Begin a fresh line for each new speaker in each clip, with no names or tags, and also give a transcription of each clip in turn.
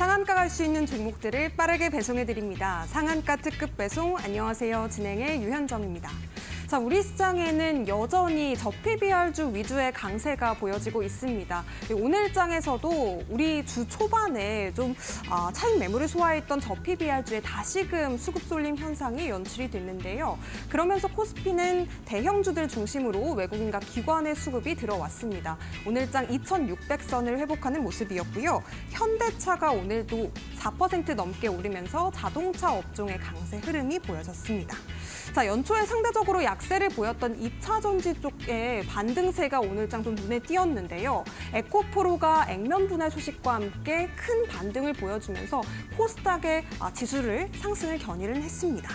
상한가 갈 수 있는 종목들을 빠르게 배송해드립니다. 상한가 특급 배송 안녕하세요. 진행의 유현정입니다. 자, 우리 시장에는 여전히 저PBR주 위주의 강세가 보여지고 있습니다. 오늘 장에서도 우리 주 초반에 좀 아, 차익 매물을 소화했던 저PBR주의 다시금 수급 쏠림 현상이 연출이 됐는데요. 그러면서 코스피는 대형주들 중심으로 외국인과 기관의 수급이 들어왔습니다. 오늘 장 2,600선을 회복하는 모습이었고요. 현대차가 오늘도 4% 넘게 오르면서 자동차 업종의 강세 흐름이 보여졌습니다. 자, 연초에 상대적으로 약세를 보였던 2차 전지 쪽에 반등세가 오늘장 좀 눈에 띄었는데요. 에코프로가 액면 분할 소식과 함께 큰 반등을 보여주면서 코스닥의 아, 지수를 상승을 견인을 했습니다.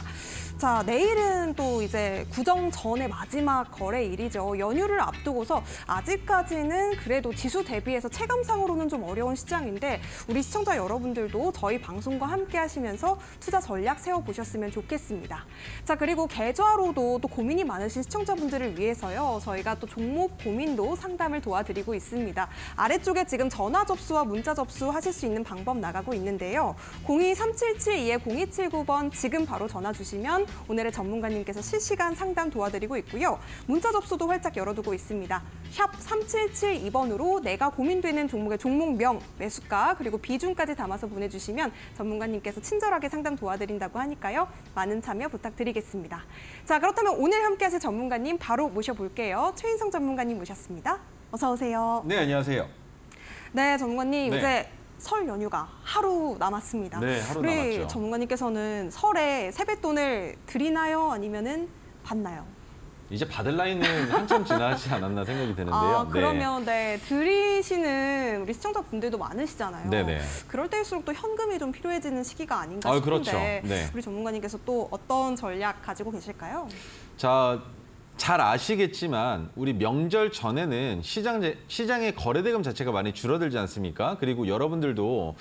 자, 내일은 또 이제 구정 전의 마지막 거래일이죠. 연휴를 앞두고서 아직까지는 그래도 지수 대비해서 체감상으로는 좀 어려운 시장인데 우리 시청자 여러분들도 저희 방송과 함께 하시면서 투자 전략 세워보셨으면 좋겠습니다. 자, 그리고 계좌로도 또 고민이 많으신 시청자분들을 위해서요. 저희가 또 종목 고민도 상담을 도와드리고 있습니다. 아래쪽에 지금 전화 접수와 문자 접수 하실 수 있는 방법 나가고 있는데요. 02-3772-0279번 지금 바로 전화 주시면 오늘의 전문가님께서 실시간 상담 도와드리고 있고요. 문자 접수도 활짝 열어두고 있습니다. 샵 3772번으로 내가 고민되는 종목의 종목명, 매수가, 그리고 비중까지 담아서 보내주시면 전문가님께서 친절하게 상담 도와드린다고 하니까요. 많은 참여 부탁드리겠습니다. 자, 그렇다면 오늘 함께 하실 전문가님 바로 모셔볼게요. 최인성 전문가님 모셨습니다. 어서 오세요.
네, 안녕하세요.
네, 전문가님
네.
이제 설 연휴가 하루 남았습니다.
네, 하루
우리
남았죠.
전문가님께서는 설에 세뱃돈을 드리나요? 아니면은 받나요?
이제 받을 나이는 한참 지나지 않았나 생각이 드는데요.
아, 그러면 네. 드리시는 우리 시청자분들도 많으시잖아요.
네네.
그럴 때일수록 또 현금이 좀 필요해지는 시기가 아닌가
아,
싶은데
그렇죠. 네.
우리 전문가님께서 또 어떤 전략 가지고 계실까요?
자, 잘 아시겠지만 우리 명절 전에는 시장 제- 시장의 거래 대금 자체가 많이 줄어들지 않습니까? 그리고 여러분들도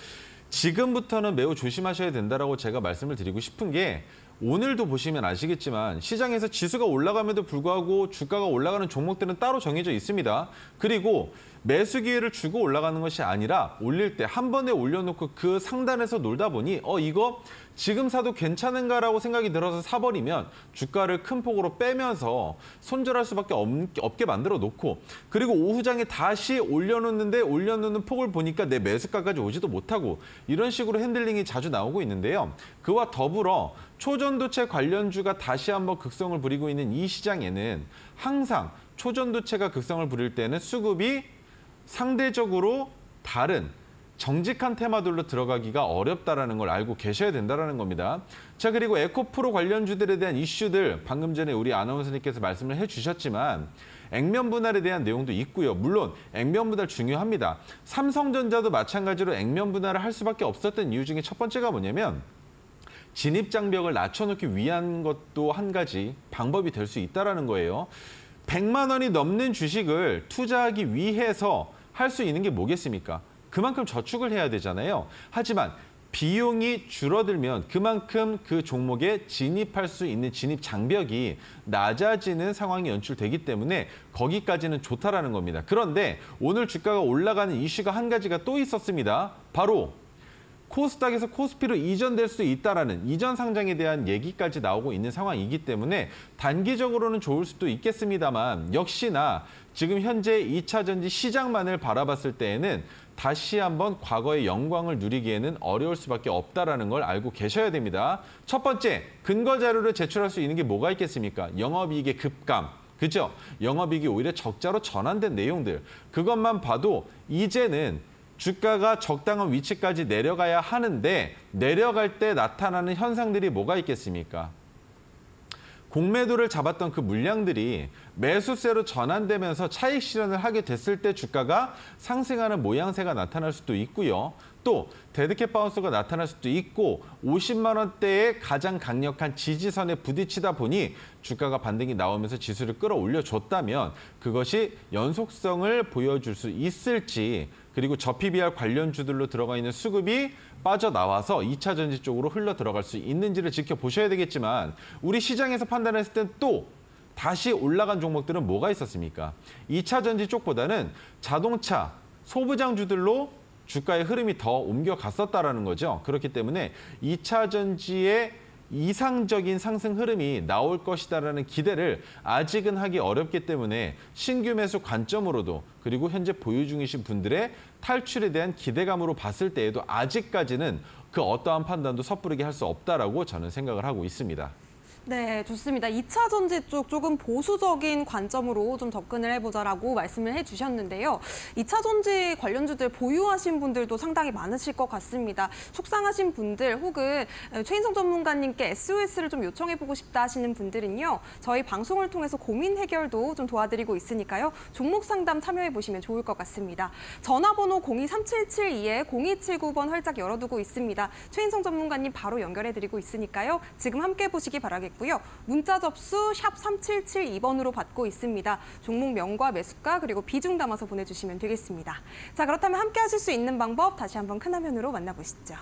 지금부터는 매우 조심하셔야 된다라고 제가 말씀을 드리고 싶은 게 오늘도 보시면 아시겠지만 시장에서 지수가 올라감에도 불구하고 주가가 올라가는 종목들은 따로 정해져 있습니다. 그리고 매수 기회를 주고 올라가는 것이 아니라 올릴 때 한 번에 올려놓고 그 상단에서 놀다 보니 어 이거 지금 사도 괜찮은가라고 생각이 들어서 사버리면 주가를 큰 폭으로 빼면서 손절할 수밖에 없, 없게 만들어 놓고 그리고 오후장에 다시 올려놓는데 올려놓는 폭을 보니까 내 매수가까지 오지도 못하고 이런 식으로 핸들링이 자주 나오고 있는데요. 그와 더불어 초전도체 관련주가 다시 한번 극성을 부리고 있는 이 시장에는 항상 초전도체가 극성을 부릴 때는 수급이 상대적으로 다른 정직한 테마들로 들어가기가 어렵다라는 걸 알고 계셔야 된다라는 겁니다. 자 그리고 에코프로 관련주들에 대한 이슈들 방금 전에 우리 아나운서님께서 말씀을 해주셨지만 액면 분할에 대한 내용도 있고요. 물론 액면 분할 중요합니다. 삼성전자도 마찬가지로 액면 분할을 할 수밖에 없었던 이유 중에 첫 번째가 뭐냐면 진입 장벽을 낮춰놓기 위한 것도 한 가지 방법이 될 수 있다라는 거예요. 100만 원이 넘는 주식을 투자하기 위해서 할 수 있는 게 뭐겠습니까? 그만큼 저축을 해야 되잖아요. 하지만 비용이 줄어들면 그만큼 그 종목에 진입할 수 있는 진입 장벽이 낮아지는 상황이 연출되기 때문에 거기까지는 좋다라는 겁니다. 그런데 오늘 주가가 올라가는 이슈가 한 가지가 또 있었습니다. 바로 코스닥에서 코스피로 이전될 수 있다라는 이전 상장에 대한 얘기까지 나오고 있는 상황이기 때문에 단기적으로는 좋을 수도 있겠습니다만 역시나 지금 현재 2차 전지 시장만을 바라봤을 때에는 다시 한번 과거의 영광을 누리기에는 어려울 수밖에 없다라는 걸 알고 계셔야 됩니다. 첫 번째, 근거 자료를 제출할 수 있는 게 뭐가 있겠습니까? 영업이익의 급감. 그죠? 영업이익이 오히려 적자로 전환된 내용들. 그것만 봐도 이제는 주가가 적당한 위치까지 내려가야 하는데 내려갈 때 나타나는 현상들이 뭐가 있겠습니까? 공매도를 잡았던 그 물량들이 매수세로 전환되면서 차익 실현을 하게 됐을 때 주가가 상승하는 모양새가 나타날 수도 있고요. 또 dead cat bounce가 나타날 수도 있고 50만 원대의 가장 강력한 지지선에 부딪히다 보니 주가가 반등이 나오면서 지수를 끌어올려 줬다면 그것이 연속성을 보여줄 수 있을지 그리고 저PBR 관련주들로 들어가 있는 수급이 빠져나와서 2차 전지 쪽으로 흘러 들어갈 수 있는지를 지켜보셔야 되겠지만 우리 시장에서 판단했을 땐 또 다시 올라간 종목들은 뭐가 있었습니까? 2차 전지 쪽보다는 자동차, 소부장주들로 주가의 흐름이 더 옮겨갔었다라는 거죠. 그렇기 때문에 2차 전지의 이상적인 상승 흐름이 나올 것이다라는 기대를 아직은 하기 어렵기 때문에 신규 매수 관점으로도 그리고 현재 보유 중이신 분들의 탈출에 대한 기대감으로 봤을 때에도 아직까지는 그 어떠한 판단도 섣부르게 할 수 없다라고 저는 생각을 하고 있습니다.
네, 좋습니다. 2차 전지 쪽 조금 보수적인 관점으로 좀 접근을 해보자라고 말씀을 해주셨는데요. 2차 전지 관련주들 보유하신 분들도 상당히 많으실 것 같습니다. 속상하신 분들 혹은 최인성 전문가님께 SOS를 좀 요청해보고 싶다 하시는 분들은요. 저희 방송을 통해서 고민 해결도 좀 도와드리고 있으니까요. 종목 상담 참여해보시면 좋을 것 같습니다. 전화번호 023772에 0279번 활짝 열어두고 있습니다. 최인성 전문가님 바로 연결해드리고 있으니까요. 지금 함께 보시기 바라겠고요. 있고요. 문자 접수 샵 3772번으로 받고 있습니다. 종목명과 매수가 그리고 비중 담아서 보내주시면 되겠습니다. 자 그렇다면 함께 하실 수 있는 방법 다시 한번 큰 화면으로 만나보시죠.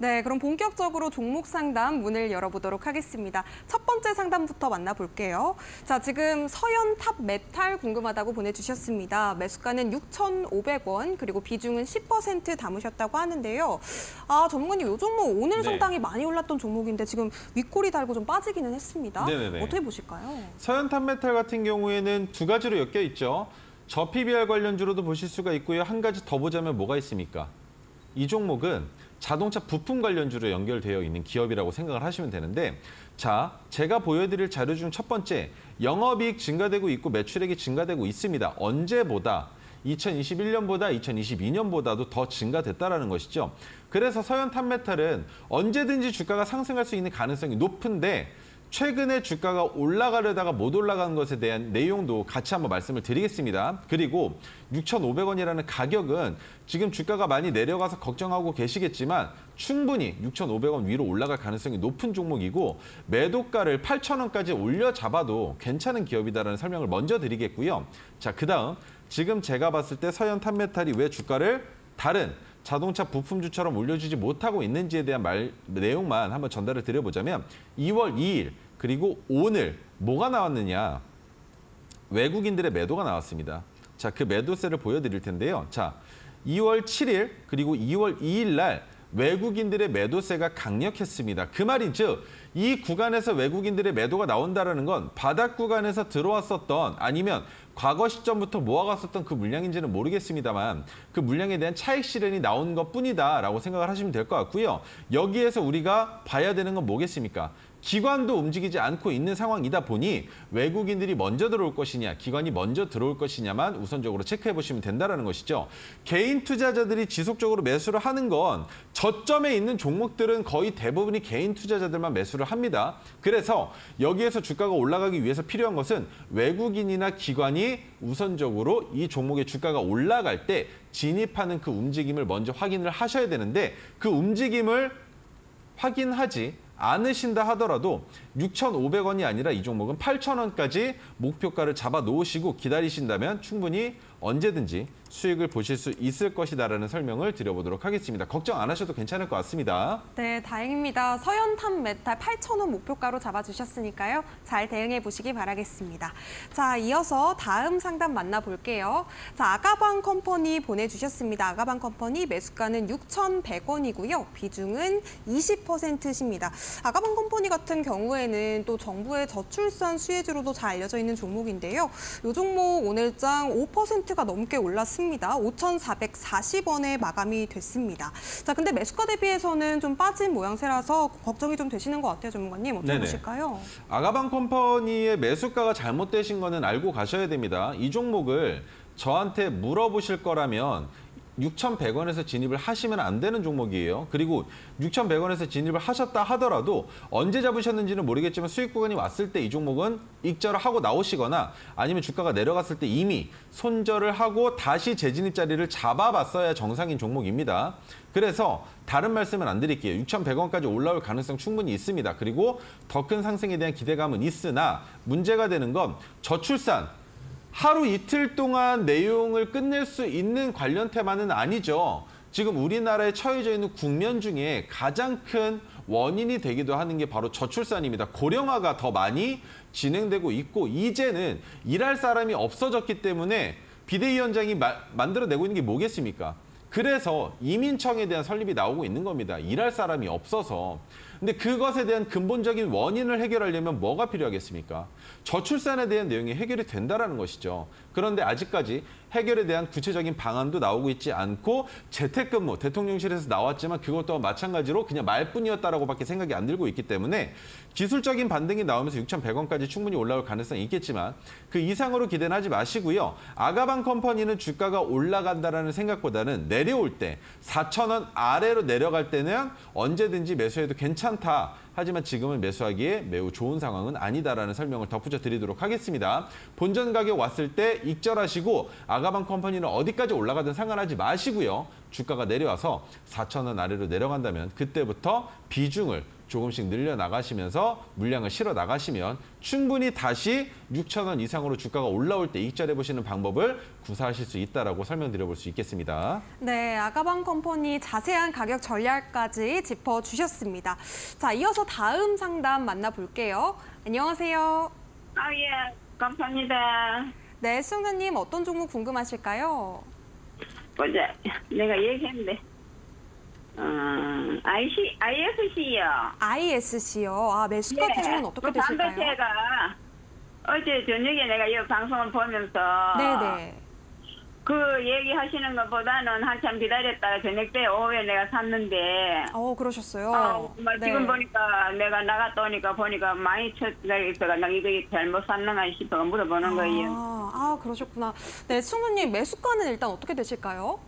네, 그럼 본격적으로 종목 상담 문을 열어보도록 하겠습니다. 첫 번째 상담부터 만나볼게요. 자, 지금 서연탑메탈 궁금하다고 보내주셨습니다. 매수가는 6,500원, 그리고 비중은 10% 담으셨다고 하는데요. 아, 전문가님, 이 종목 오늘
네.
상당히 많이 올랐던 종목인데 지금 윗꼬리 달고 좀 빠지기는 했습니다.
네네네.
어떻게 보실까요?
서연탑메탈 같은 경우에는 두 가지로 엮여 있죠. 저 PBR 관련주로도 보실 수가 있고요. 한 가지 더 보자면 뭐가 있습니까? 이 종목은 자동차 부품 관련주로 연결되어 있는 기업이라고 생각을 하시면 되는데 자, 제가 보여드릴 자료 중 첫 번째 영업이익 증가되고 있고 매출액이 증가되고 있습니다. 언제보다 2021년보다 2022년보다도 더 증가됐다라는 것이죠. 그래서 서현 탄메탈은 언제든지 주가가 상승할 수 있는 가능성이 높은데 최근에 주가가 올라가려다가 못 올라간 것에 대한 내용도 같이 한번 말씀을 드리겠습니다. 그리고 6,500원이라는 가격은 지금 주가가 많이 내려가서 걱정하고 계시겠지만 충분히 6,500원 위로 올라갈 가능성이 높은 종목이고 매도가를 8,000원까지 올려 잡아도 괜찮은 기업이다라는 설명을 먼저 드리겠고요. 자, 그다음 지금 제가 봤을 때 서현 탄메탈이 왜 주가를 다른 자동차 부품주처럼 올려주지 못하고 있는지에 대한 말, 내용만 한번 전달을 드려보자면 2월 2일 그리고 오늘 뭐가 나왔느냐 외국인들의 매도가 나왔습니다. 자, 그 매도세를 보여드릴 텐데요. 자, 2월 7일 그리고 2월 2일 날 외국인들의 매도세가 강력했습니다. 그 말인 즉, 이 구간에서 외국인들의 매도가 나온다는 건 바닥 구간에서 들어왔었던 아니면 과거 시점부터 모아갔었던 그 물량인지는 모르겠습니다만 그 물량에 대한 차익 실현이 나온 것 뿐이다라고 생각을 하시면 될 것 같고요. 여기에서 우리가 봐야 되는 건 뭐겠습니까? 기관도 움직이지 않고 있는 상황이다 보니 외국인들이 먼저 들어올 것이냐, 기관이 먼저 들어올 것이냐만 우선적으로 체크해 보시면 된다는 것이죠. 개인 투자자들이 지속적으로 매수를 하는 건 저점에 있는 종목들은 거의 대부분이 개인 투자자들만 매수를 합니다. 그래서 여기에서 주가가 올라가기 위해서 필요한 것은 외국인이나 기관이 우선적으로 이 종목의 주가가 올라갈 때 진입하는 그 움직임을 먼저 확인을 하셔야 되는데 그 움직임을 확인하지 않으신다 하더라도 6,500원이 아니라 이 종목은 8,000원까지 목표가를 잡아 놓으시고 기다리신다면 충분히 언제든지 수익을 보실 수 있을 것이다라는 설명을 드려보도록 하겠습니다. 걱정 안 하셔도 괜찮을 것 같습니다.
네, 다행입니다. 서연탑메탈 8,000원 목표가로 잡아주셨으니까요. 잘 대응해 보시기 바라겠습니다. 자, 이어서 다음 상담 만나볼게요. 자, 아가방 컴퍼니 보내주셨습니다. 아가방 컴퍼니 매수가는 6,100원이고요. 비중은 20%십니다. 아가방 컴퍼니 같은 경우에는 또 정부의 저출산 수혜주로도 잘 알려져 있는 종목인데요. 이 종목 오늘장 5%가 넘게 올랐습니다. 5,440원에 마감이 됐습니다. 자, 근데 매수가 대비해서는 좀 빠진 모양새라서 걱정이 좀 되시는 것 같아요, 전문가님. 어떻게
네네.
보실까요?
아가방 컴퍼니의 매수가가 잘못되신 거는 알고 가셔야 됩니다. 이 종목을 저한테 물어보실 거라면 6,100원에서 진입을 하시면 안 되는 종목이에요. 그리고 6,100원에서 진입을 하셨다 하더라도 언제 잡으셨는지는 모르겠지만 수익 구간이 왔을 때 이 종목은 익절을 하고 나오시거나 아니면 주가가 내려갔을 때 이미 손절을 하고 다시 재진입 자리를 잡아봤어야 정상인 종목입니다. 그래서 다른 말씀은 안 드릴게요. 6,100원까지 올라올 가능성 충분히 있습니다. 그리고 더 큰 상승에 대한 기대감은 있으나 문제가 되는 건 저출산 하루 이틀 동안 내용을 끝낼 수 있는 관련 테마는 아니죠. 지금 우리나라에 처해져 있는 국면 중에 가장 큰 원인이 되기도 하는 게 바로 저출산입니다. 고령화가 더 많이 진행되고 있고 이제는 일할 사람이 없어졌기 때문에 비대위원장이 마- 만들어내고 있는 게 뭐겠습니까? 그래서 이민청에 대한 설립이 나오고 있는 겁니다. 일할 사람이 없어서. 근데 그것에 대한 근본적인 원인을 해결하려면 뭐가 필요하겠습니까? 저출산에 대한 내용이 해결이 된다라는 것이죠. 그런데 아직까지 해결에 대한 구체적인 방안도 나오고 있지 않고 재택근무 대통령실에서 나왔지만 그것 또한 마찬가지로 그냥 말뿐이었다라고밖에 생각이 안 들고 있기 때문에 기술적인 반등이 나오면서 6,100원까지 충분히 올라올 가능성이 있겠지만 그 이상으로 기대는 하지 마시고요. 아가방 컴퍼니는 주가가 올라간다라는 생각보다는 내려올 때 4,000원 아래로 내려갈 때는 언제든지 매수해도 괜찮다. 하지만 지금은 매수하기에 매우 좋은 상황은 아니다라는 설명을 덧붙여 드리도록 하겠습니다. 본전 가격 왔을 때 익절하시고 아가방 컴퍼니는 어디까지 올라가든 상관하지 마시고요. 주가가 내려와서 4,000원 아래로 내려간다면 그때부터 비중을 조금씩 늘려 나가시면서 물량을 실어 나가시면 충분히 다시 6천 원 이상으로 주가가 올라올 때 익절해 보시는 방법을 구사하실 수 있다라고 설명드려 볼 수 있겠습니다.
네, 아가방 컴퍼니 자세한 가격 전략까지 짚어 주셨습니다. 자, 이어서 다음 상담 만나 볼게요. 안녕하세요.
아, 예, 감사합니다.
네, 수영자님 어떤 종목 궁금하실까요?
보자, 내가 얘기했는데. 어, IC, IFC요.
ISC요. 아, 매수가 비중은 어떻게
그
되실까요?
반도체가 어제 저녁에 내가 이 방송을 보면서
네네.
그 얘기하시는 것보다는 한참 기다렸다가 저녁 때 오후에 내가 샀는데
어, 그러셨어요.
어, 막
네.
지금 보니까 내가 나갔다 오니까 보니까 많이 있어가 나 이거 잘못 샀는가 싶어가 물어보는 거예요.
아, 아, 그러셨구나. 네, 승우님 매수가는 일단 어떻게 되실까요?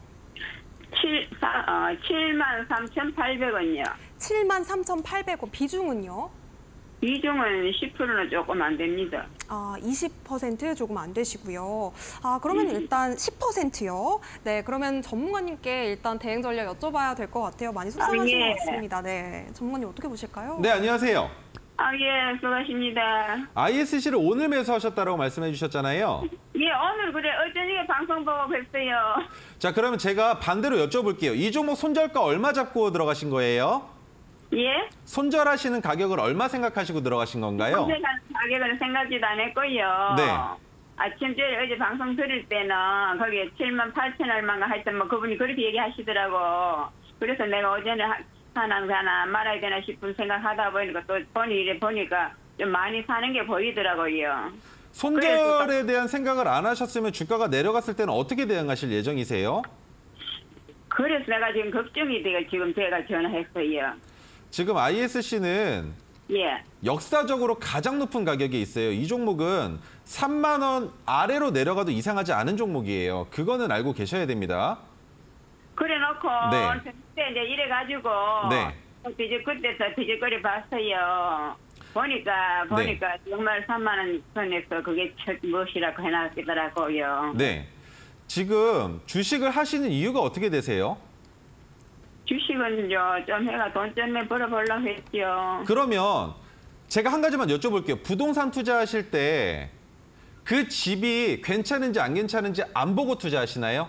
7, 어, 7만 3,800원이요.
7만 3,800원. 비중은요?
비중은 10%는 조금 안 됩니다.
아, 20% 조금 안 되시고요. 아, 그러면 일단 10%요. 네, 그러면 전문가님께 일단 대응 전략 여쭤봐야 될 것 같아요. 많이 속상하신
아, 예.
것 같습니다. 네, 전문가님 어떻게 보실까요?
네, 안녕하세요.
아, 예, 수고하십니다.
ISC를 오늘 매수하셨다라고 말씀해 주셨잖아요.
예, 오늘 그래, 어저께 방송 보고 뵀어요.
자, 그러면 제가 반대로 여쭤볼게요. 이 종목 손절가 얼마 잡고 들어가신 거예요?
예?
손절하시는 가격을 얼마 생각하시고 들어가신 건가요?
제가 가격은 생각지도 안 했고요.
네.
아침 전에 어제 방송 들을 때는 거기에 7만 8천 얼마가 하여튼 뭐 그분이 그렇게 얘기하시더라고. 그래서 내가 어제는 하- 하나 하나 말아야 되나 싶은 생각하다 보니까 또 이래 보니까 좀 많이 사는 게 보이더라고요.
손절에 대한 생각을 안 하셨으면 주가가 내려갔을 때는 어떻게 대응하실 예정이세요?
그래서 내가 지금 걱정이 돼요. 지금 제가 전화했어요.
지금 ISC는
예.
역사적으로 가장 높은 가격이 있어요. 이 종목은 3만 원 아래로 내려가도 이상하지 않은 종목이에요. 그거는 알고 계셔야 됩니다.
그래 놓고
네.
그때 이제 이래 가지고
네.
뒤집 그때서 뒤집거리 봤어요. 보니까 보니까 정말 3만 원 선에서 그게 첫 무엇이라고 해놨더라고요.
네. 지금 주식을 하시는 이유가 어떻게 되세요?
주식은요 좀 해가 돈좀 벌어보려고 했죠.
그러면 제가 한 가지만 여쭤볼게요. 부동산 투자하실 때 그 집이 괜찮은지 안 괜찮은지 안 보고 투자하시나요?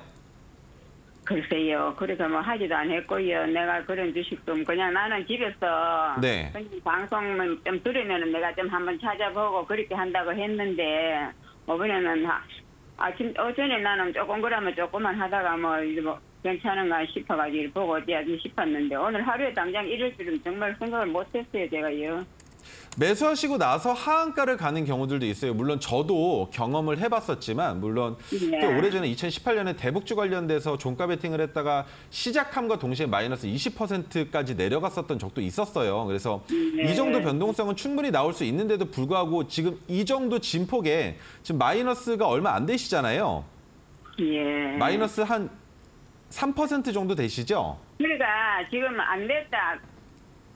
글쎄요. 그래서 뭐 하지도 않았고요. 내가 그런 주식도 그냥 나는 집에서
네.
방송만 좀 들으면은 내가 좀 한번 찾아보고 그렇게 한다고 했는데 이번에는 하- 아침 어전에 나는 조금 그러면 조금만 하다가 뭐, 이제 뭐 괜찮은가 싶어가지고 보고 어디야지 싶었는데 오늘 하루에 당장 이럴 줄은 정말 생각을 못했어요 제가요.
매수하시고 나서 하한가를 가는 경우들도 있어요. 물론 저도 경험을 해봤었지만 물론
네.
꽤 오래전에 2018년에 대북주 관련돼서 종가 베팅을 했다가 시작함과 동시에 마이너스 20%까지 내려갔었던 적도 있었어요. 그래서
네.
이 정도 변동성은 충분히 나올 수 있는데도 불구하고 지금 이 정도 진폭에 지금 마이너스가 얼마 안 되시잖아요.
예.
마이너스 한 3% 정도 되시죠?
그러니까 지금 안 됐다.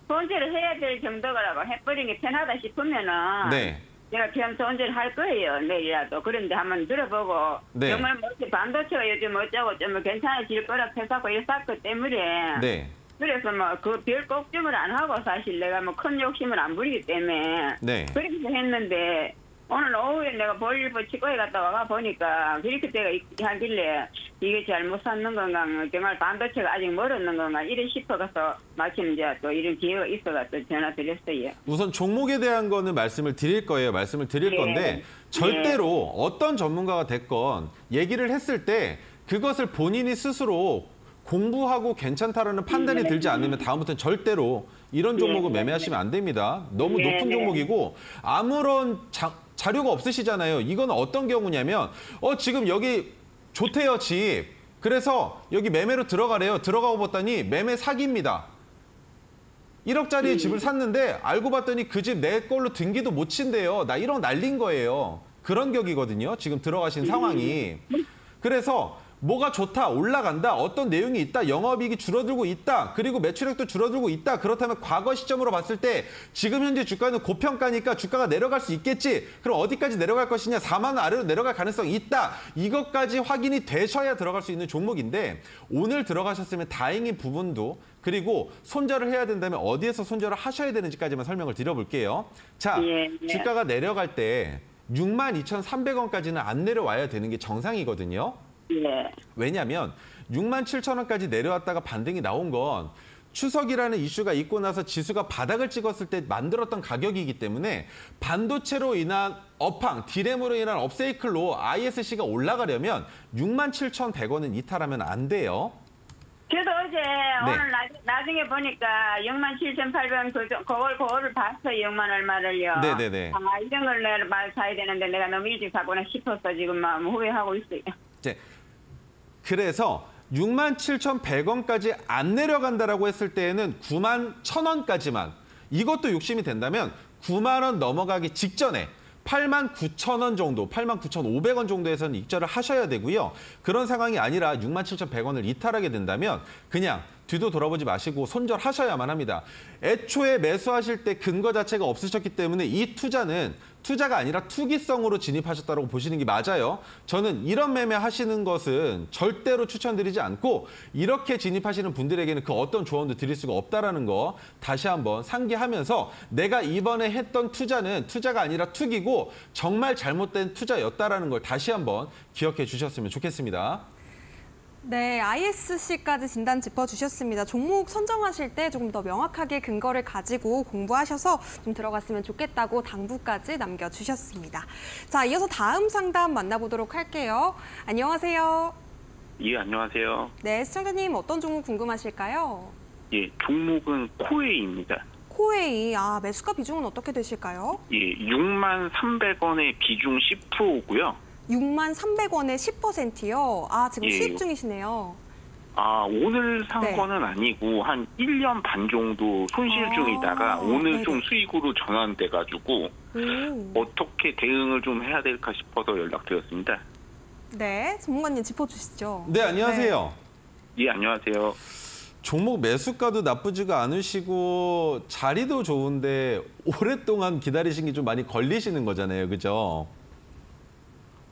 손질을 해야 될 정도라고 해버린 게 편하다 싶으면은
네.
제가 그냥 손질할 거예요 내일이라도 그런데 한번 들어보고
네.
정말 뭐 이렇게 반도체가 요즘 어쩌고 좀 괜찮아질 거라 해서고 이랬었기 때문에
네.
그래서 뭐 그 별 걱정을 안 하고 사실 내가 뭐 큰 욕심을 안 부리기 때문에
네.
그렇게 했는데 오늘 오후에 내가 볼일보 치과에 갔다 와가 보니까 이- 하길래 이게 잘못 샀는 건가 정말 반도체가 아직 멀었는 건가 이래 싶어가서 마침 이제 또 이런 기회가 있어가서 전화 드렸어요.
우선 종목에 대한 거는 말씀을 드릴 거예요. 말씀을 드릴
네.
건데 절대로 어떤 전문가가 됐건 얘기를 했을 때 그것을 본인이 스스로 공부하고 괜찮다라는 판단이
네.
들지 않으면 다음부터는 절대로 이런 종목은
네.
매매하시면 안 됩니다. 너무
네,
높은
네.
종목이고 아무런 자, 자료가 없으시잖아요. 이건 어떤 경우냐면 어 지금 여기 좋대요 집. 그래서 여기 매매로 들어가래요. 들어가고 봤더니 매매 사기입니다. 1억짜리 집을 샀는데 알고 봤더니 그 집 내 걸로 등기도 못 친대요. 나 1억 날린 거예요. 그런 격이거든요. 지금 들어가신 상황이. 그래서 뭐가 좋다, 올라간다, 어떤 내용이 있다, 영업이익이 줄어들고 있다, 그리고 매출액도 줄어들고 있다. 그렇다면 과거 시점으로 봤을 때 지금 현재 주가는 고평가니까 주가가 내려갈 수 있겠지. 그럼 어디까지 내려갈 것이냐? 4만 원 아래로 내려갈 가능성이 있다. 이것까지 확인이 되셔야 들어갈 수 있는 종목인데 오늘 들어가셨으면 다행인 부분도 그리고 손절을 해야 된다면 어디에서 손절을 하셔야 되는지까지만 설명을 드려볼게요. 자,
예, 예.
주가가 내려갈 때 62,300원까지는 안 내려와야 되는 게 정상이거든요.
네.
왜냐하면 6만 7천 원까지 내려왔다가 반등이 나온 건 추석이라는 이슈가 있고 나서 지수가 바닥을 찍었을 때 만들었던 가격이기 때문에 반도체로 인한 업황, 디램으로 인한 업사이클로 ISC가 올라가려면 6만 7,100원은 이탈하면 안 돼요.
저도 어제
네.
오늘 나, 나중에 보니까 6만 7,800원 그, 그걸 그거를 봤어요 6만 얼마를요.
네네네.
아 이런 걸 내가 말 사야 되는데 내가 너무 일찍 사거나 싶어서 지금 막 후회하고 있어요.
이제 그래서 6만 7,100원까지 안 내려간다라고 했을 때에는 9만 1,000원까지만 이것도 욕심이 된다면 9만 원 넘어가기 직전에 8만 9천 원 정도, 8만 9,500원 정도에서는 익절을 하셔야 되고요. 그런 상황이 아니라 6만 7,100원을 이탈하게 된다면 그냥 뒤도 돌아보지 마시고 손절하셔야만 합니다. 애초에 매수하실 때 근거 자체가 없으셨기 때문에 이 투자는 투자가 아니라 투기성으로 진입하셨다고 보시는 게 맞아요. 저는 이런 매매 하시는 것은 절대로 추천드리지 않고 이렇게 진입하시는 분들에게는 그 어떤 조언도 드릴 수가 없다라는 거 다시 한번 상기하면서 내가 이번에 했던 투자는 투자가 아니라 투기고 정말 잘못된 투자였다라는 걸 다시 한번 기억해 주셨으면 좋겠습니다.
네, ISC까지 진단 짚어주셨습니다. 종목 선정하실 때 조금 더 명확하게 근거를 가지고 공부하셔서 좀 들어갔으면 좋겠다고 당부까지 남겨주셨습니다. 자, 이어서 다음 상담 만나보도록 할게요. 안녕하세요.
예, 안녕하세요.
네, 시청자님 어떤 종목 궁금하실까요?
예, 종목은 코웨이입니다.
코웨이, 아, 매수가 비중은 어떻게 되실까요?
예, 6만 300원의 비중 10%고요.
6만 300원에 10%요. 아, 지금
예.
수익 중이시네요.
아, 오늘 산
네.
거는 아니고 한 1년 반 정도 손실
아,
중이다가 오늘
네네.
좀 수익으로 전환돼 가지고
오.
어떻게 대응을 좀 해야 될까 싶어서 연락드렸습니다.
네, 전문가님 짚어 주시죠.
네, 안녕하세요.
예, 안녕하세요.
종목 매수가도 나쁘지가 않으시고 자리도 좋은데 오랫동안 기다리신 게 좀 많이 걸리시는 거잖아요. 그죠?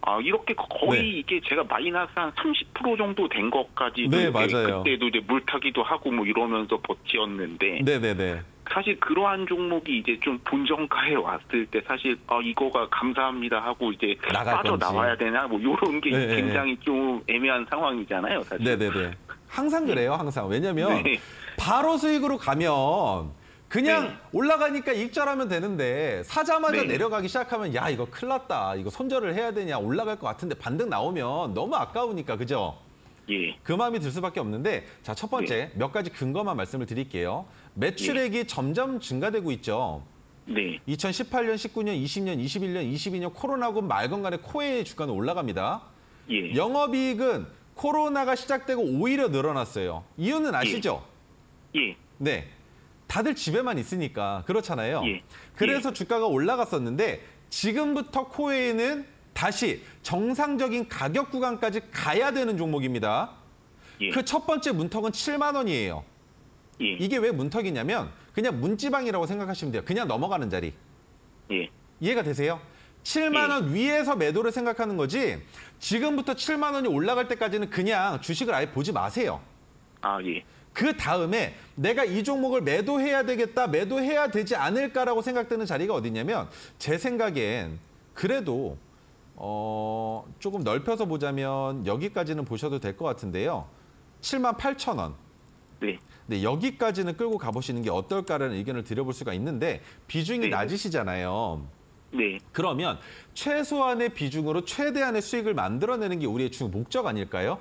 아, 이렇게 거의
네.
이게 제가 마이너스 한 30% 정도 된 것까지
네, 맞아요.
그때도 이제 물타기도 하고 뭐 이러면서 버티었는데
네네네.
사실 그러한 종목이 이제 좀 본정가에 왔을 때 사실 아 이거가 감사합니다 하고 이제 빠져. 나와야 되나 뭐 이런 게
네, 네,
굉장히 좀 애매한 상황이잖아요 사실.
네네네. 항상 그래요, 항상. 왜냐면
네.
바로 수익으로 가면 그냥
네.
올라가니까 익절하면 되는데 사자마자
네.
내려가기 시작하면 야 이거 큰일 났다. 이거 손절을 해야 되냐 올라갈 것 같은데 반등 나오면 너무 아까우니까 그죠?
예.
그 마음이 들 수밖에 없는데 자 첫 번째 몇 가지 근거만 말씀을 드릴게요. 매출액이 점점 증가되고 있죠.
네.
2018년, 19년, 20년, 21년, 22년 코로나고 말건 간에 코웨이 주가는 올라갑니다.
예.
영업이익은 코로나가 시작되고 오히려 늘어났어요. 이유는 아시죠?
예.
네. 다들 집에만 있으니까 그렇잖아요.
예.
그래서 주가가 올라갔었는데 지금부터 코웨이는 다시 정상적인 가격 구간까지 가야 되는 종목입니다.
예.
그첫 번째 문턱은 7만 원이에요.
예.
이게 왜 문턱이냐면 그냥 문지방이라고 생각하시면 돼요. 그냥 넘어가는 자리.
예.
이해가 되세요? 7만 원 위에서 매도를 생각하는 거지 지금부터 7만 원이 올라갈 때까지는 그냥 주식을 아예 보지 마세요.
아, 예.
그 다음에 내가 이 종목을 매도해야 되겠다, 매도해야 되지 않을까라고 생각되는 자리가 어디냐면 제 생각엔 그래도 어, 조금 넓혀서 보자면 여기까지는 보셔도 될 것 같은데요. 7만 8천 원.
네.
네, 여기까지는 끌고 가보시는 게 어떨까라는 의견을 드려볼 수가 있는데 비중이
네.
낮으시잖아요.
네.
그러면 최소한의 비중으로 최대한의 수익을 만들어내는 게 우리의 주 목적 아닐까요?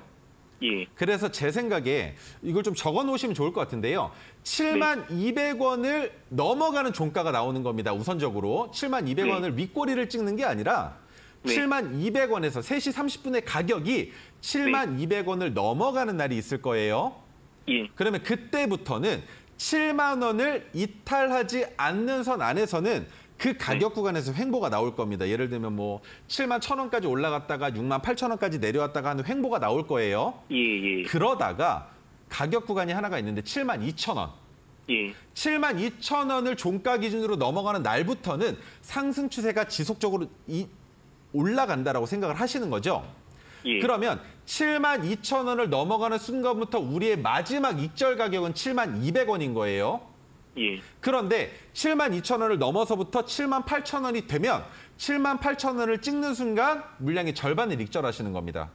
예.
그래서 제 생각에 이걸 좀 적어 놓으시면 좋을 것 같은데요. 7만 200원을 넘어가는 종가가 나오는 겁니다. 우선적으로. 7만 200원을 윗꼬리를 찍는 게 아니라
네.
7만 200원에서 3시 30분의 가격이 7만 200원을 넘어가는 날이 있을 거예요.
예.
그러면 그때부터는 7만 원을 이탈하지 않는 선 안에서는 그 가격 구간에서 횡보가 나올 겁니다. 예를 들면 뭐 7만 1천 원까지 올라갔다가 6만 8천 원까지 내려왔다가 하는 횡보가 나올 거예요.
예. 예.
그러다가 가격 구간이 하나가 있는데 7만 2천 원.
예.
7만 2천 원을 종가 기준으로 넘어가는 날부터는 상승 추세가 지속적으로 이, 올라간다라고 생각을 하시는 거죠.
예.
그러면 7만 2천 원을 넘어가는 순간부터 우리의 마지막 익절 가격은 7만 200원인 거예요.
예.
그런데 7만 2천 원을 넘어서부터 7만 8천 원이 되면 7만 8천 원을 찍는 순간 물량의 절반을 익절하시는 겁니다.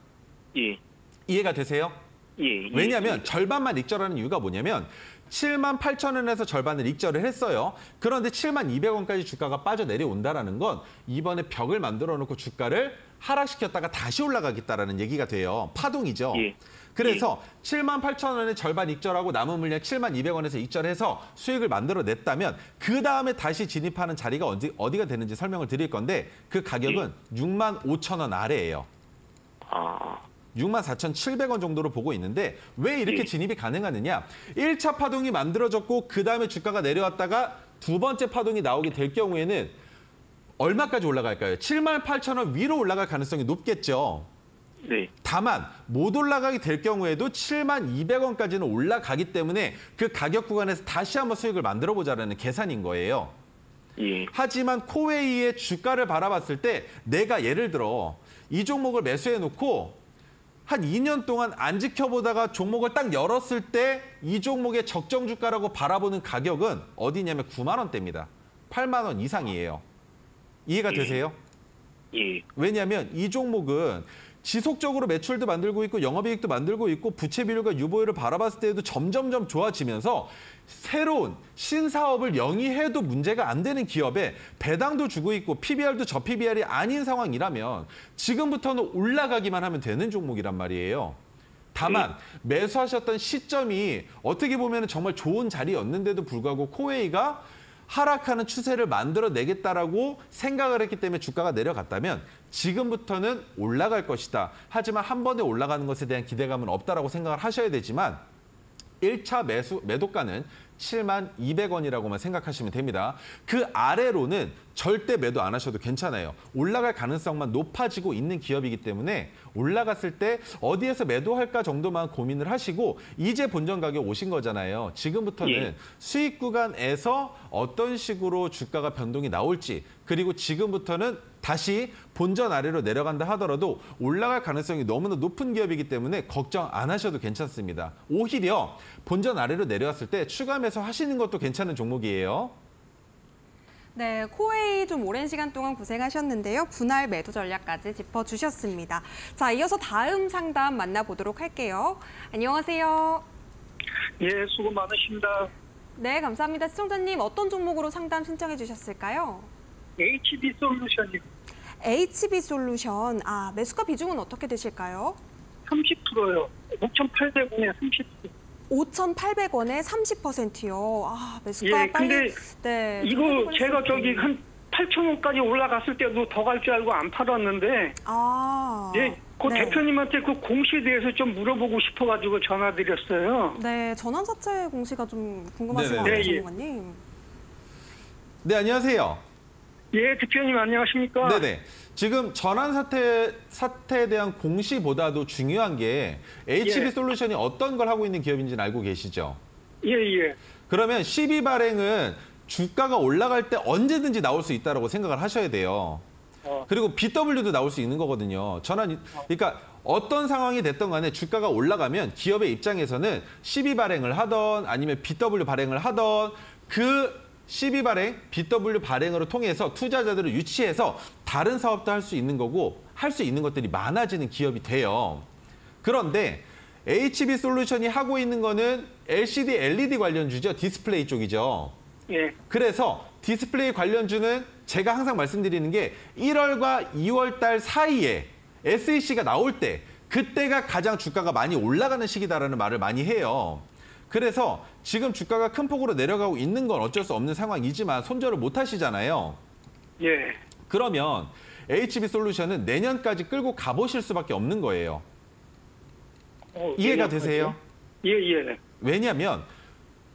예.
이해가 되세요?
예.
왜냐하면 절반만 익절하는 이유가 뭐냐면 7만 8천 원에서 절반을 익절을 했어요. 그런데 7만 200원까지 주가가 빠져 내려온다라는 건 이번에 벽을 만들어 놓고 주가를 하락시켰다가 다시 올라가겠다라는 얘기가 돼요. 파동이죠.
예.
그래서 7만 8천 원에 절반 익절하고 남은 물량 7만 200원에서 익절해서 수익을 만들어냈다면 그 다음에 다시 진입하는 자리가 어디, 어디가 되는지 설명을 드릴 건데 그 가격은 6만 5천 원 아래예요.
아.
6만 4,700원 정도로 보고 있는데 왜 이렇게
예.
진입이 가능하느냐? 1차 파동이 만들어졌고 그다음에 주가가 내려왔다가 두 번째 파동이 나오게 될 경우에는 얼마까지 올라갈까요? 7만 8천 원 위로 올라갈 가능성이 높겠죠.
네.
다만 못 올라가게 될 경우에도 7만 200원까지는 올라가기 때문에 그 가격 구간에서 다시 한번 수익을 만들어 보자라는 계산인 거예요.
예.
하지만 코웨이의 주가를 바라봤을 때 내가 예를 들어 이 종목을 매수해 놓고 한 2년 동안 안 지켜보다가 종목을 딱 열었을 때 이 종목의 적정 주가라고 바라보는 가격은 어디냐면 9만 원대입니다. 8만 원 이상이에요. 이해가
예.
되세요?
예.
왜냐하면 이 종목은 지속적으로 매출도 만들고 있고 영업이익도 만들고 있고 부채 비율과 유보율을 바라봤을 때에도 점점점 좋아지면서 새로운 신사업을 영위해도 문제가 안 되는 기업에 배당도 주고 있고 PBR도 저 PBR이 아닌 상황이라면 지금부터는 올라가기만 하면 되는 종목이란 말이에요. 다만 매수하셨던 시점이 어떻게 보면 정말 좋은 자리였는데도 불구하고 코웨이가 하락하는 추세를 만들어내겠다라고 생각을 했기 때문에 주가가 내려갔다면 지금부터는 올라갈 것이다. 하지만 한 번에 올라가는 것에 대한 기대감은 없다라고 생각을 하셔야 되지만 1차 매수 매도가는 7만 200원이라고만 생각하시면 됩니다. 그 아래로는 절대 매도 안 하셔도 괜찮아요. 올라갈 가능성만 높아지고 있는 기업이기 때문에 올라갔을 때 어디에서 매도할까 정도만 고민을 하시고 이제 본전 가격 오신 거잖아요. 지금부터는
예.
수익 구간에서 어떤 식으로 주가가 변동이 나올지 그리고 지금부터는 다시 본전 아래로 내려간다 하더라도 올라갈 가능성이 너무나 높은 기업이기 때문에 걱정 안 하셔도 괜찮습니다. 오히려 본전 아래로 내려왔을 때 추가 매수 하시는 것도 괜찮은 종목이에요.
네, 코웨이 좀 오랜 시간 동안 고생하셨는데요. 분할 매도 전략까지 짚어주셨습니다. 자, 이어서 다음 상담 만나보도록 할게요. 안녕하세요.
예, 수고 많으십니다.
네, 감사합니다. 시청자님 어떤 종목으로 상담 신청해 주셨을까요?
HB 솔루션이
HB 솔루션, 아, 매수가 비중은 어떻게 되실까요?
30%요. 5,800원에 30%.
5,800원에 30%요. 아, 매수가
예,
빨리.
근데
네.
이거
좀
제가 저기. 한 8,000원까지 올라갔을 때도 더 갈 줄 알고 안 팔았는데,
아.
예, 그
네.
대표님한테 그 공시에 대해서 좀 물어보고 싶어가지고 전화드렸어요.
네, 전환 자체 공시가 좀 궁금하신 것. 같아요,
네, 예.
전문가님.
네, 안녕하세요.
예, 대표님 안녕하십니까?
네네. 지금 전환 사태 사태에 대한 공시보다도 중요한 게 HB
예.
솔루션이 어떤 걸 하고 있는 기업인지는 알고 계시죠?
예, 예.
그러면 12 발행은 주가가 올라갈 때 언제든지 나올 수 있다라고 생각을 하셔야 돼요.
어.
그리고 BW도 나올 수 있는 거거든요. 전환 그러니까 어떤 상황이 됐던 간에 주가가 올라가면 기업의 입장에서는 12 발행을 하던 아니면 BW 발행을 하던 그 12 발행, BW 발행으로 통해서 투자자들을 유치해서 다른 사업도 할 수 있는 거고 할 수 있는 것들이 많아지는 기업이 돼요. 그런데 HB 솔루션이 하고 있는 거는 LCD, LED 관련주죠. 디스플레이 쪽이죠.
예.
그래서 디스플레이 관련주는 제가 항상 말씀드리는 게 1월과 2월 달 사이에 CES가 나올 때 그때가 가장 주가가 많이 올라가는 시기다라는 말을 많이 해요. 그래서 지금 주가가 큰 폭으로 내려가고 있는 건 어쩔 수 없는 상황이지만 손절을 못 하시잖아요.
예.
그러면 HB 솔루션은 내년까지 끌고 가보실 수밖에 없는 거예요.
어,
이해가
예,
되세요?
예, 예.
왜냐하면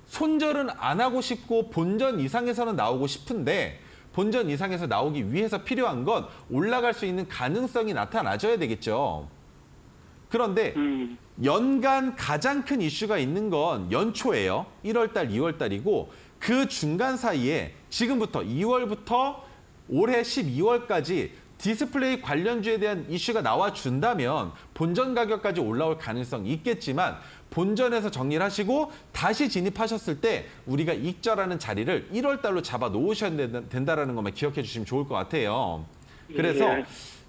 손절은 안 하고 싶고 본전 이상에서는 나오고 싶은데 본전 이상에서 나오기 위해서 필요한 건 올라갈 수 있는 가능성이 나타나줘야 되겠죠. 그런데
음.
연간 가장 큰 이슈가 있는 건 연초예요. 1월 달, 2월 달이고 그 중간 사이에 지금부터 2월부터 올해 12월까지 디스플레이 관련주에 대한 이슈가 나와 준다면 본전 가격까지 올라올 가능성이 있겠지만 본전에서 정리를 하시고 다시 진입하셨을 때 우리가 익절하는 자리를 1월 달로 잡아 놓으셔야 된다- 된다라는 것만 기억해 주시면 좋을 것 같아요. 그래서
예.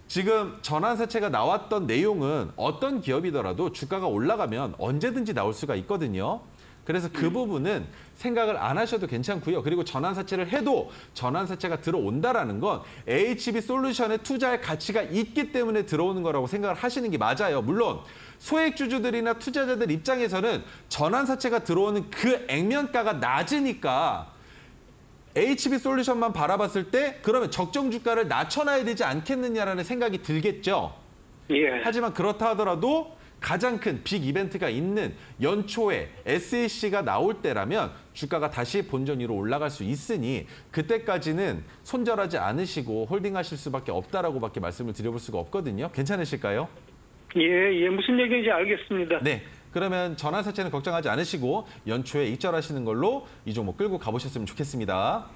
지금 전환사채가 나왔던 내용은 어떤 기업이더라도 주가가 올라가면 언제든지 나올 수가 있거든요. 그래서 그 부분은 생각을 안 하셔도 괜찮고요. 그리고 전환사채를 해도 전환사채가 들어온다라는 건 HB 솔루션에 투자할 가치가 있기 때문에 들어오는 거라고 생각을 하시는 게 맞아요. 물론 소액주주들이나 투자자들 입장에서는 전환사채가 들어오는 그 액면가가 낮으니까 HB 솔루션만 바라봤을 때 그러면 적정 주가를 낮춰놔야 되지 않겠느냐라는 생각이 들겠죠.
예.
하지만 그렇다 하더라도 가장 큰 빅 이벤트가 있는 연초에 SAC가 나올 때라면 주가가 다시 본전 위로 올라갈 수 있으니 그때까지는 손절하지 않으시고 홀딩하실 수밖에 없다라고밖에 말씀을 드려볼 수가 없거든요. 괜찮으실까요?
예, 예. 무슨 얘기인지 알겠습니다.
네. 그러면 전환사채는 걱정하지 않으시고 연초에 익절하시는 걸로 이 종목 끌고 가보셨으면 좋겠습니다.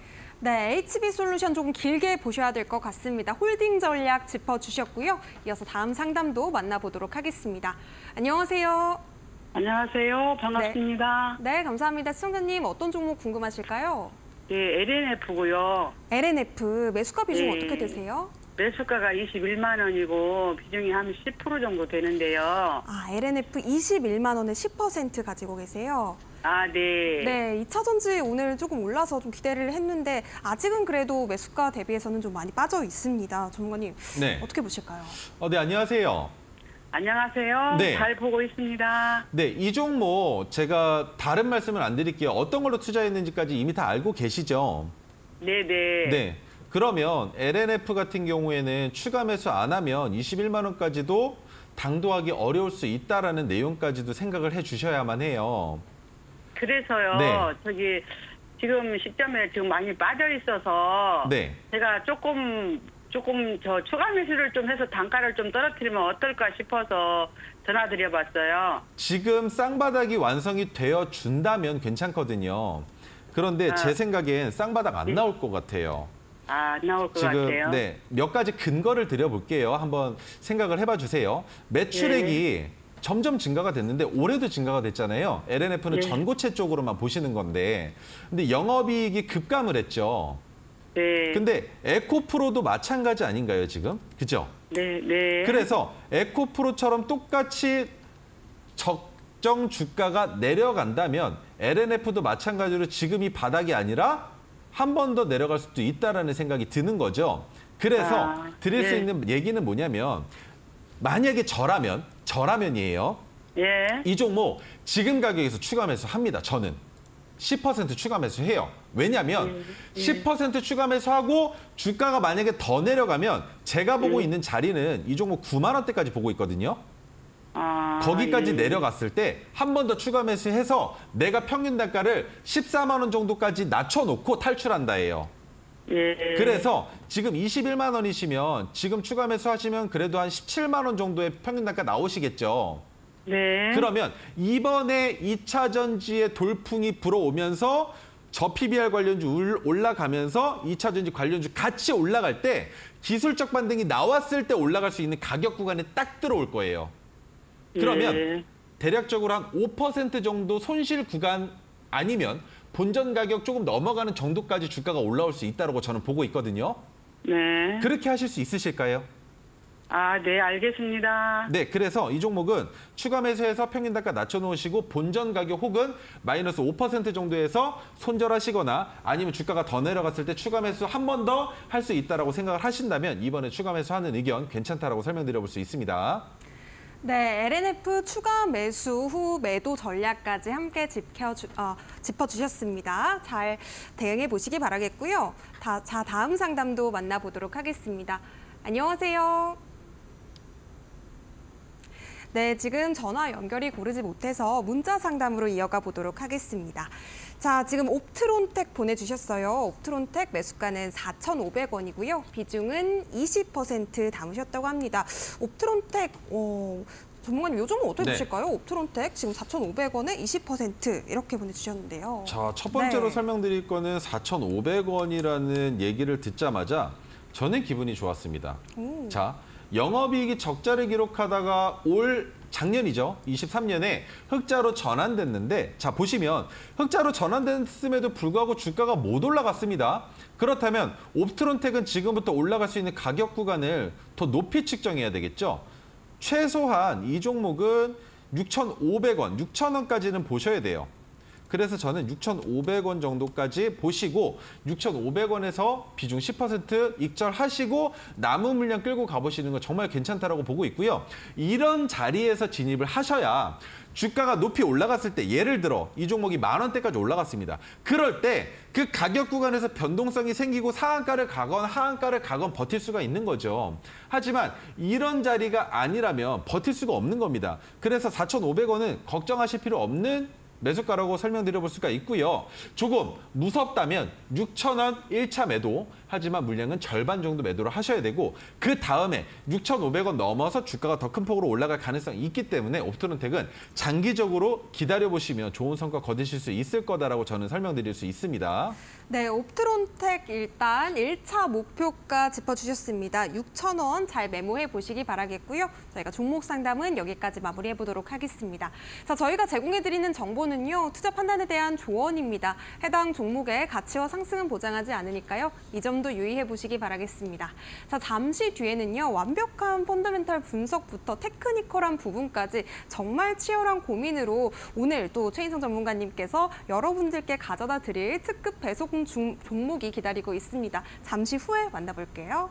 네, HB 솔루션 조금 길게 보셔야 될 것 같습니다. 홀딩 전략 짚어주셨고요. 이어서 다음 상담도 만나보도록 하겠습니다. 안녕하세요.
안녕하세요. 반갑습니다.
네, 감사합니다. 시청자님 어떤 종목 궁금하실까요?
네, LNF고요.
LNF 매수가 비중
네.
어떻게 되세요?
매수가가 21만 원이고 비중이 한 10% 정도 되는데요.
아, LNF 21만 원에 10% 가지고 계세요.
아, 네.
네, 2차 전지 오늘 조금 올라서 좀 기대를 했는데 아직은 그래도 매수가 대비해서는 좀 많이 빠져 있습니다. 전문가님
네.
어떻게 보실까요?
어, 네, 안녕하세요.
안녕하세요.
네.
잘 보고 있습니다.
네, 이 종목 제가 다른 말씀을 안 드릴게요. 어떤 걸로 투자했는지까지 이미 다 알고 계시죠?
네, 네.
네. 그러면 LNF 같은 경우에는 추가 매수 안 하면 21만 원까지도 당도하기 어려울 수 있다라는 내용까지도 생각을 해 주셔야만 해요.
그래서요.
네.
저기 지금 시점에 지금 많이 빠져 있어서
네.
제가 조금 조금 저 추가 매수를 좀 해서 단가를 좀 떨어뜨리면 어떨까 싶어서 전화드려봤어요.
지금 쌍바닥이 완성이 되어 준다면 괜찮거든요. 그런데
아.
제 생각엔 쌍바닥 안 나올 것 같아요.
아, 안 나올 것
지금
같아요.
네, 몇 가지 근거를 드려볼게요. 한번 생각을 해봐 주세요. 매출액이
네.
점점 증가가 됐는데 올해도 증가가 됐잖아요. LNF는
네.
전고체 쪽으로만 보시는 건데 근데 영업이익이 급감을 했죠.
네.
근데 에코프로도 마찬가지 아닌가요, 지금? 그죠?
네, 네.
그래서 에코프로처럼 똑같이 적정 주가가 내려간다면 LNF도 마찬가지로 지금이 바닥이 아니라 한 번 더 내려갈 수도 있다라는 생각이 드는 거죠. 그래서
아,
드릴 수
예.
있는 얘기는 뭐냐면 만약에 저라면 저라면이에요.
예.
이 종목 지금 가격에서 추가 매수 합니다. 저는 10% 추가 매수 해요. 왜냐하면
예.
10% 추가 매수하고 주가가 만약에 더 내려가면 제가
예.
보고 있는 자리는 이 종목 9만 원대까지 보고 있거든요.
아,
거기까지
예.
내려갔을 때 한 번 더 추가 매수해서 내가 평균 단가를 14만 원 정도까지 낮춰놓고 탈출한다예요.
예.
그래서 지금 21만 원이시면 지금 추가 매수하시면 그래도 한 17만 원 정도의 평균 단가 나오시겠죠.
네.
그러면 이번에 2차 전지의 돌풍이 불어오면서 저 PBR 관련주 울- 올라가면서 2차 전지 관련주 같이 올라갈 때 기술적 반등이 나왔을 때 올라갈 수 있는 가격 구간에 딱 들어올 거예요. 그러면
예.
대략적으로 한 5% 정도 손실 구간 아니면 본전 가격 조금 넘어가는 정도까지 주가가 올라올 수 있다고 저는 보고 있거든요.
네.
그렇게 하실 수 있으실까요?
아, 네, 알겠습니다.
네, 그래서 이 종목은 추가 매수해서 평균 단가 낮춰놓으시고 본전 가격 혹은 마이너스 5% 정도에서 손절하시거나 아니면 주가가 더 내려갔을 때 추가 매수 한 번 더 할 수 있다라고 생각을 하신다면 이번에 추가 매수하는 의견 괜찮다라고 설명드려볼 수 있습니다.
네, LNF 추가 매수 후 매도 전략까지 함께 어, 짚어주셨습니다. 잘 대응해 보시기 바라겠고요. 다, 자, 다음 상담도 만나보도록 하겠습니다. 안녕하세요. 네, 지금 전화 연결이 고르지 못해서 문자 상담으로 이어가 보도록 하겠습니다. 자, 지금 옵트론텍 보내주셨어요. 옵트론텍 매수가는 4,500원이고요. 비중은 20% 담으셨다고 합니다. 옵트론텍, 어, 전문가님 요즘은 어떻게
네.
보실까요? 옵트론텍 지금 4,500원에 20% 이렇게 보내주셨는데요.
자, 첫 번째로
네.
설명드릴 거는 4,500원이라는 얘기를 듣자마자 저는 기분이 좋았습니다.
오.
자, 영업이익이 적자를 기록하다가 올 작년이죠. 23년에 흑자로 전환됐는데 자, 보시면 흑자로 전환됐음에도 불구하고 주가가 못 올라갔습니다. 그렇다면 옵트론텍은 지금부터 올라갈 수 있는 가격 구간을 더 높이 측정해야 되겠죠. 최소한 이 종목은 6,500원, 6,000원까지는 보셔야 돼요. 그래서 저는 6,500원 정도까지 보시고 6,500원에서 비중 10% 익절하시고 남은 물량 끌고 가보시는 건 정말 괜찮다라고 보고 있고요. 이런 자리에서 진입을 하셔야 주가가 높이 올라갔을 때 예를 들어 이 종목이 만 원대까지 올라갔습니다. 그럴 때 그 가격 구간에서 변동성이 생기고 상한가를 가건 하한가를 가건 버틸 수가 있는 거죠. 하지만 이런 자리가 아니라면 버틸 수가 없는 겁니다. 그래서 4,500원은 걱정하실 필요 없는 매수가라고 설명드려볼 수가 있고요. 조금 무섭다면 6,000원 1차 매도 하지만 물량은 절반 정도 매도를 하셔야 되고 그 다음에 6,500원 넘어서 주가가 더 큰 폭으로 올라갈 가능성이 있기 때문에 옵트론텍은 장기적으로 기다려보시면 좋은 성과 거두실 수 있을 거다라고 저는 설명드릴 수 있습니다.
네, 옵트론텍 일단 1차 목표가 짚어주셨습니다. 6,000원 잘 메모해 보시기 바라겠고요. 저희가 종목 상담은 여기까지 마무리해 보도록 하겠습니다. 자, 저희가 제공해 드리는 정보는요. 투자 판단에 대한 조언입니다. 해당 종목의 가치와 상승은 보장하지 않으니까요. 이점 도 유의해 보시기 바라겠습니다. 자, 잠시 뒤에는요. 완벽한 펀더멘탈 분석부터 테크니컬한 부분까지 정말 치열한 고민으로 오늘 또 최인성 전문가님께서 여러분들께 가져다 드릴 특급 배송 중- 종목이 기다리고 있습니다. 잠시 후에 만나볼게요.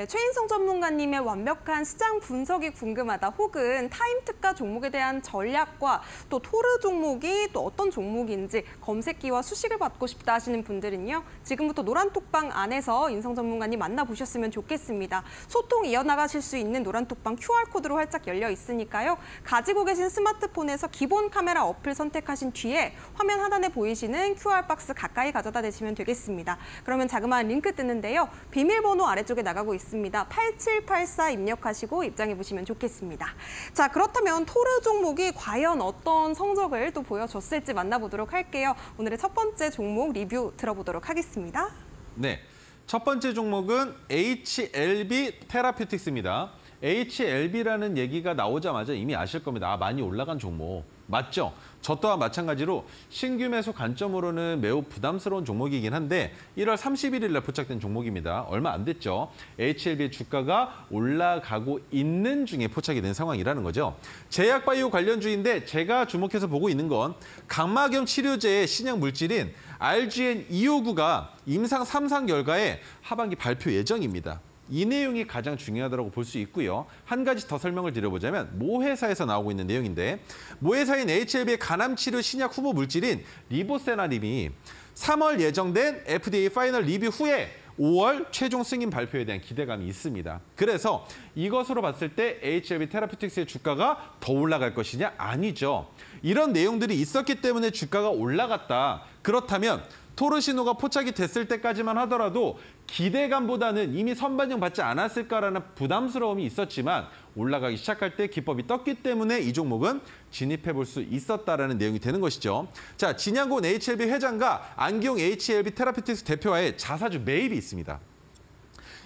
네, 최인성 전문가님의 완벽한 시장 분석이 궁금하다 혹은 타임 특가 종목에 대한 전략과 또 토르 종목이 또 어떤 종목인지 검색기와 수식을 받고 싶다 하시는 분들은요. 지금부터 노란톡방 안에서 인성 전문가님 만나보셨으면 좋겠습니다. 소통 이어나가실 수 있는 노란톡방 QR코드로 활짝 열려 있으니까요. 가지고 계신 스마트폰에서 기본 카메라 어플 선택하신 뒤에 화면 하단에 보이시는 QR박스 가까이 가져다 대시면 되겠습니다. 그러면 자그마한 링크 뜨는데요. 비밀번호 아래쪽에 나가고 있습니다. 8784 입력하시고 입장해 보시면 좋겠습니다. 자, 그렇다면 토르 종목이 과연 어떤 성적을 또 보여줬을지 만나보도록 할게요. 오늘의 첫 번째 종목 리뷰 들어보도록 하겠습니다.
네. 첫 번째 종목은 HLB 테라퓨틱스입니다. HLB라는 얘기가 나오자마자 이미 아실 겁니다. 아, 많이 올라간 종목. 맞죠? 저 또한 마찬가지로 신규 매수 관점으로는 매우 부담스러운 종목이긴 한데 1월 31일 날 포착된 종목입니다. 얼마 안 됐죠. HLB의 주가가 올라가고 있는 중에 포착이 된 상황이라는 거죠. 제약바이오 관련주인데 제가 주목해서 보고 있는 건 각막염 치료제의 신약 물질인 RGN259가 임상 3상 결과에 하반기 발표 예정입니다. 이 내용이 가장 중요하다고 볼 수 있고요. 한 가지 더 설명을 드려보자면 모 회사에서 나오고 있는 내용인데 모 회사인 HLB의 간암 치료 신약 후보 물질인 리보세나림이 3월 예정된 FDA final review 후에 5월 최종 승인 발표에 대한 기대감이 있습니다. 그래서 이것으로 봤을 때 HLB 테라퓨틱스의 주가가 더 올라갈 것이냐? 아니죠. 이런 내용들이 있었기 때문에 주가가 올라갔다. 그렇다면 토르 신호가 포착이 됐을 때까지만 하더라도 기대감보다는 이미 선반영 받지 않았을까라는 부담스러움이 있었지만 올라가기 시작할 때 기법이 떴기 때문에 이 종목은 진입해 볼 수 있었다라는 내용이 되는 것이죠. 자, 진양곤 HLB 회장과 안기용 HLB 테라피틱스 대표와의 자사주 매입이 있습니다.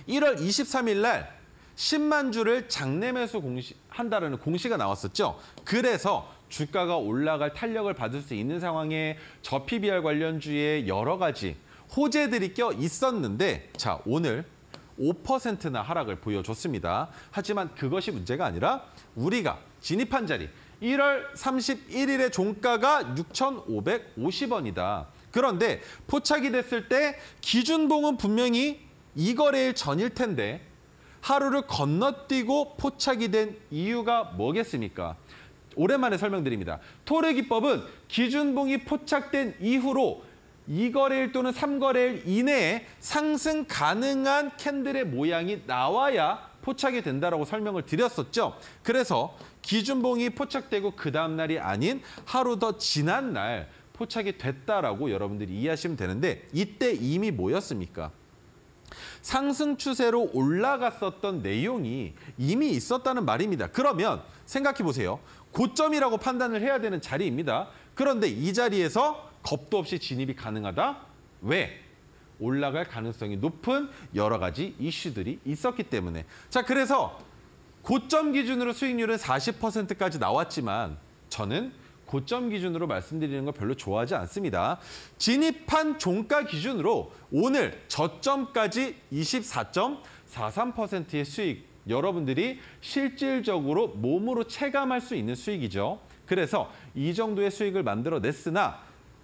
1월 23일 날 10만 주를 장내 매수 공시, 한다라는 공시가 나왔었죠. 그래서 주가가 올라갈 탄력을 받을 수 있는 상황에 저 PBR 관련주의 여러 가지 호재들이 껴 있었는데 자 오늘 5%나 하락을 보여줬습니다. 하지만 그것이 문제가 아니라 우리가 진입한 자리 1월 31일의 종가가 6,550원이다. 그런데 포착이 됐을 때 기준봉은 분명히 이 거래일 전일 텐데 하루를 건너뛰고 포착이 된 이유가 뭐겠습니까? 오랜만에 설명드립니다. 토르 기법은 기준봉이 포착된 이후로 2거래일 또는 3거래일 이내에 상승 가능한 캔들의 모양이 나와야 포착이 된다라고 설명을 드렸었죠. 그래서 기준봉이 포착되고 그 다음 날이 아닌 하루 더 지난 날 포착이 됐다라고 여러분들이 이해하시면 되는데 이때 이미 뭐였습니까? 상승 추세로 올라갔었던 내용이 이미 있었다는 말입니다. 그러면 생각해 보세요. 고점이라고 판단을 해야 되는 자리입니다. 그런데 이 자리에서 겁도 없이 진입이 가능하다? 왜? 올라갈 가능성이 높은 여러 가지 이슈들이 있었기 때문에. 자, 그래서 고점 기준으로 수익률은 40%까지 나왔지만 저는 고점 기준으로 말씀드리는 걸 별로 좋아하지 않습니다. 진입한 종가 기준으로 오늘 저점까지 24.43%의 수익 여러분들이 실질적으로 몸으로 체감할 수 있는 수익이죠. 그래서 이 정도의 수익을 만들어냈으나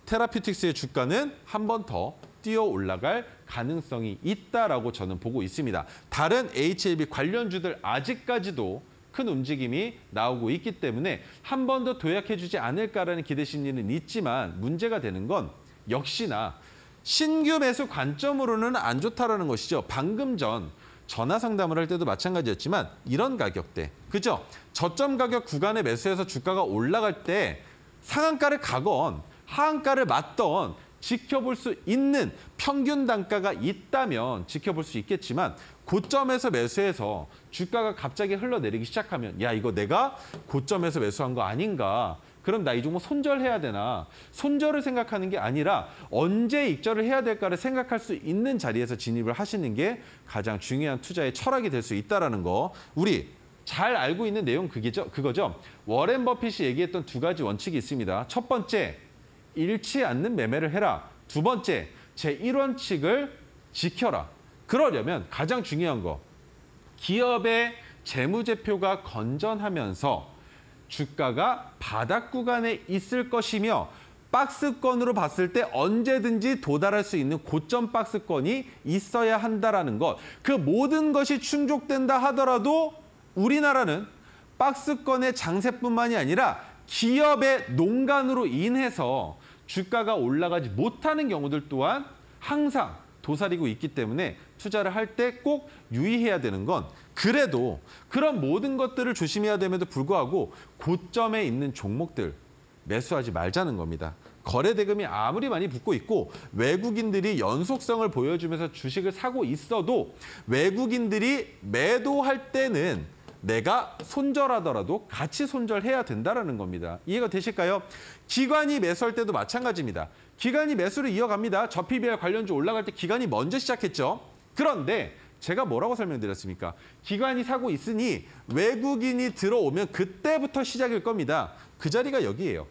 테라피틱스의 주가는 한 번 더 뛰어 올라갈 가능성이 있다라고 저는 보고 있습니다. 다른 HLB 관련주들 아직까지도 큰 움직임이 나오고 있기 때문에 한 번 더 도약해주지 않을까라는 기대 심리는 있지만 문제가 되는 건 역시나 신규 매수 관점으로는 안 좋다라는 것이죠. 방금 전 전화 상담을 할 때도 마찬가지였지만 이런 가격대, 그죠? 저점 가격 구간에 매수해서 주가가 올라갈 때 상한가를 가건 하한가를 맞던 지켜볼 수 있는 평균 단가가 있다면 지켜볼 수 있겠지만 고점에서 매수해서 주가가 갑자기 흘러내리기 시작하면 야 이거 내가 고점에서 매수한 거 아닌가 그럼 나 이 종목 손절해야 되나 손절을 생각하는 게 아니라 언제 익절을 해야 될까를 생각할 수 있는 자리에서 진입을 하시는 게 가장 중요한 투자의 철학이 될 수 있다는 거 우리 잘 알고 있는 내용 그게죠, 그거죠 워렌 버핏이 얘기했던 두 가지 원칙이 있습니다 첫 번째 잃지 않는 매매를 해라. 두 번째, 제1원칙을 지켜라. 그러려면 가장 중요한 거, 기업의 재무제표가 건전하면서 주가가 바닥 구간에 있을 것이며 박스권으로 봤을 때 언제든지 도달할 수 있는 고점 박스권이 있어야 한다라는 것. 그 모든 것이 충족된다 하더라도 우리나라는 박스권의 장세뿐만이 아니라 기업의 농간으로 인해서 주가가 올라가지 못하는 경우들 또한 항상 도사리고 있기 때문에 투자를 할 때 꼭 유의해야 되는 건 그래도 그런 모든 것들을 조심해야 됨에도 불구하고 고점에 있는 종목들 매수하지 말자는 겁니다. 거래 대금이 아무리 많이 붙고 있고 외국인들이 연속성을 보여주면서 주식을 사고 있어도 외국인들이 매도할 때는 내가 손절하더라도 같이 손절해야 된다는 겁니다. 이해가 되실까요? 기관이 매수할 때도 마찬가지입니다. 기관이 매수를 이어갑니다. 저 PBR 관련주 올라갈 때 기관이 먼저 시작했죠. 그런데 제가 뭐라고 설명드렸습니까? 기관이 사고 있으니 외국인이 들어오면 그때부터 시작일 겁니다. 그 자리가 여기예요.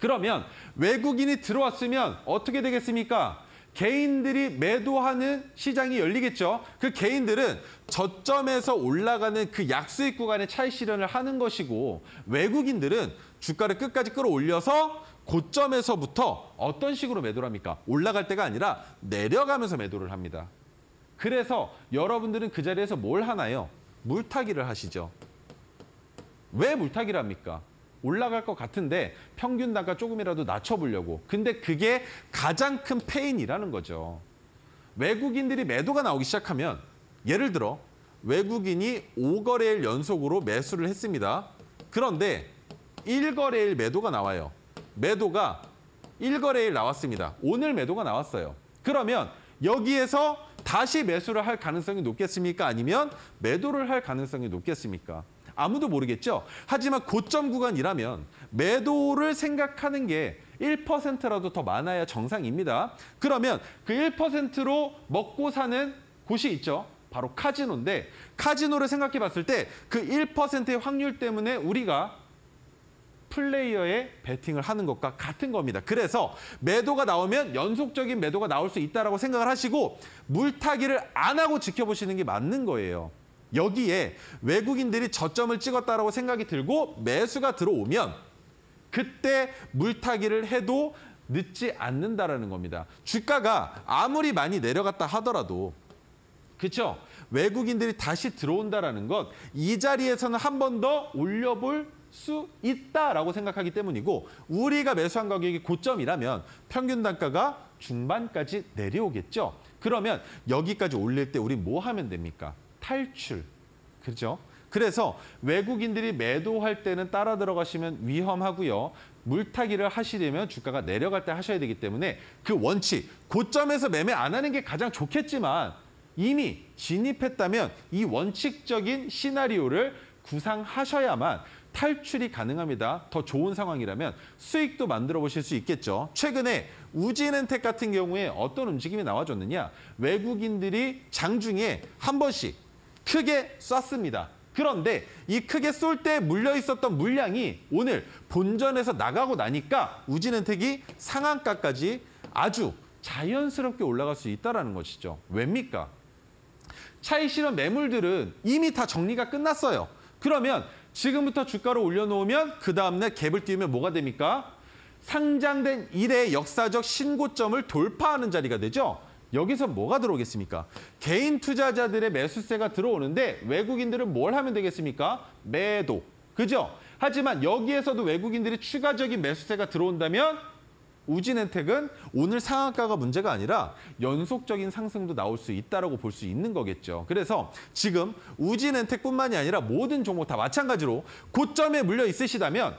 그러면 외국인이 들어왔으면 어떻게 되겠습니까? 개인들이 매도하는 시장이 열리겠죠. 그 개인들은 저점에서 올라가는 그 약수익 구간의 차익 실현을 하는 것이고 외국인들은 주가를 끝까지 끌어올려서 고점에서부터 어떤 식으로 매도를 합니까? 올라갈 때가 아니라 내려가면서 매도를 합니다. 그래서 여러분들은 그 자리에서 뭘 하나요? 물타기를 하시죠. 왜 물타기를 합니까? 올라갈 것 같은데 평균 단가 조금이라도 낮춰보려고. 근데 그게 가장 큰 페인이라는 거죠. 외국인들이 매도가 나오기 시작하면 예를 들어 외국인이 5거래일 연속으로 매수를 했습니다. 그런데 1거래일 매도가 나와요. 매도가 1거래일 나왔습니다. 오늘 매도가 나왔어요. 그러면 여기에서 다시 매수를 할 가능성이 높겠습니까? 아니면 매도를 할 가능성이 높겠습니까? 아무도 모르겠죠. 하지만 고점 구간이라면 매도를 생각하는 게 1%라도 더 많아야 정상입니다. 그러면 그 1%로 먹고 사는 곳이 있죠. 바로 카지노인데 카지노를 생각해 봤을 때 그 1%의 확률 때문에 우리가 플레이어의 베팅을 하는 것과 같은 겁니다. 그래서 매도가 나오면 연속적인 매도가 나올 수 있다고 생각을 하시고 물타기를 안 하고 지켜보시는 게 맞는 거예요. 여기에 외국인들이 저점을 찍었다라고 생각이 들고 매수가 들어오면 그때 물타기를 해도 늦지 않는다라는 겁니다. 주가가 아무리 많이 내려갔다 하더라도 그렇죠? 외국인들이 다시 들어온다라는 것이 자리에서는 한 번 더 올려볼 수 있다라고 생각하기 때문이고 우리가 매수한 가격이 고점이라면 평균 단가가 중반까지 내려오겠죠. 그러면 여기까지 올릴 때 우리 뭐 하면 됩니까? 탈출. 그렇죠? 그래서 외국인들이 매도할 때는 따라 들어가시면 위험하고요. 물타기를 하시려면 주가가 내려갈 때 하셔야 되기 때문에 그 원칙, 고점에서 매매 안 하는 게 가장 좋겠지만 이미 진입했다면 이 원칙적인 시나리오를 구상하셔야만 탈출이 가능합니다. 더 좋은 상황이라면 수익도 만들어 보실 수 있겠죠. 최근에 우진엔텍 같은 경우에 어떤 움직임이 나와줬느냐. 외국인들이 장중에 한 번씩 크게 쐈습니다. 그런데 이 크게 쏠 때 물려 있었던 물량이 오늘 본전에서 나가고 나니까 우진엔텍이 상한가까지 아주 자연스럽게 올라갈 수 있다는 것이죠. 왜입니까? 차익 실현 매물들은 이미 다 정리가 끝났어요. 그러면 지금부터 주가를 올려놓으면 그 다음날 갭을 띄우면 뭐가 됩니까? 상장된 이래 역사적 신고점을 돌파하는 자리가 되죠. 여기서 뭐가 들어오겠습니까? 개인 투자자들의 매수세가 들어오는데 외국인들은 뭘 하면 되겠습니까? 매도. 그죠? 하지만 여기에서도 외국인들이 추가적인 매수세가 들어온다면 우진엔텍은 오늘 상한가가 문제가 아니라 연속적인 상승도 나올 수 있다라고 볼 수 있는 거겠죠. 그래서 지금 우진엔텍뿐만이 아니라 모든 종목 다 마찬가지로 고점에 물려 있으시다면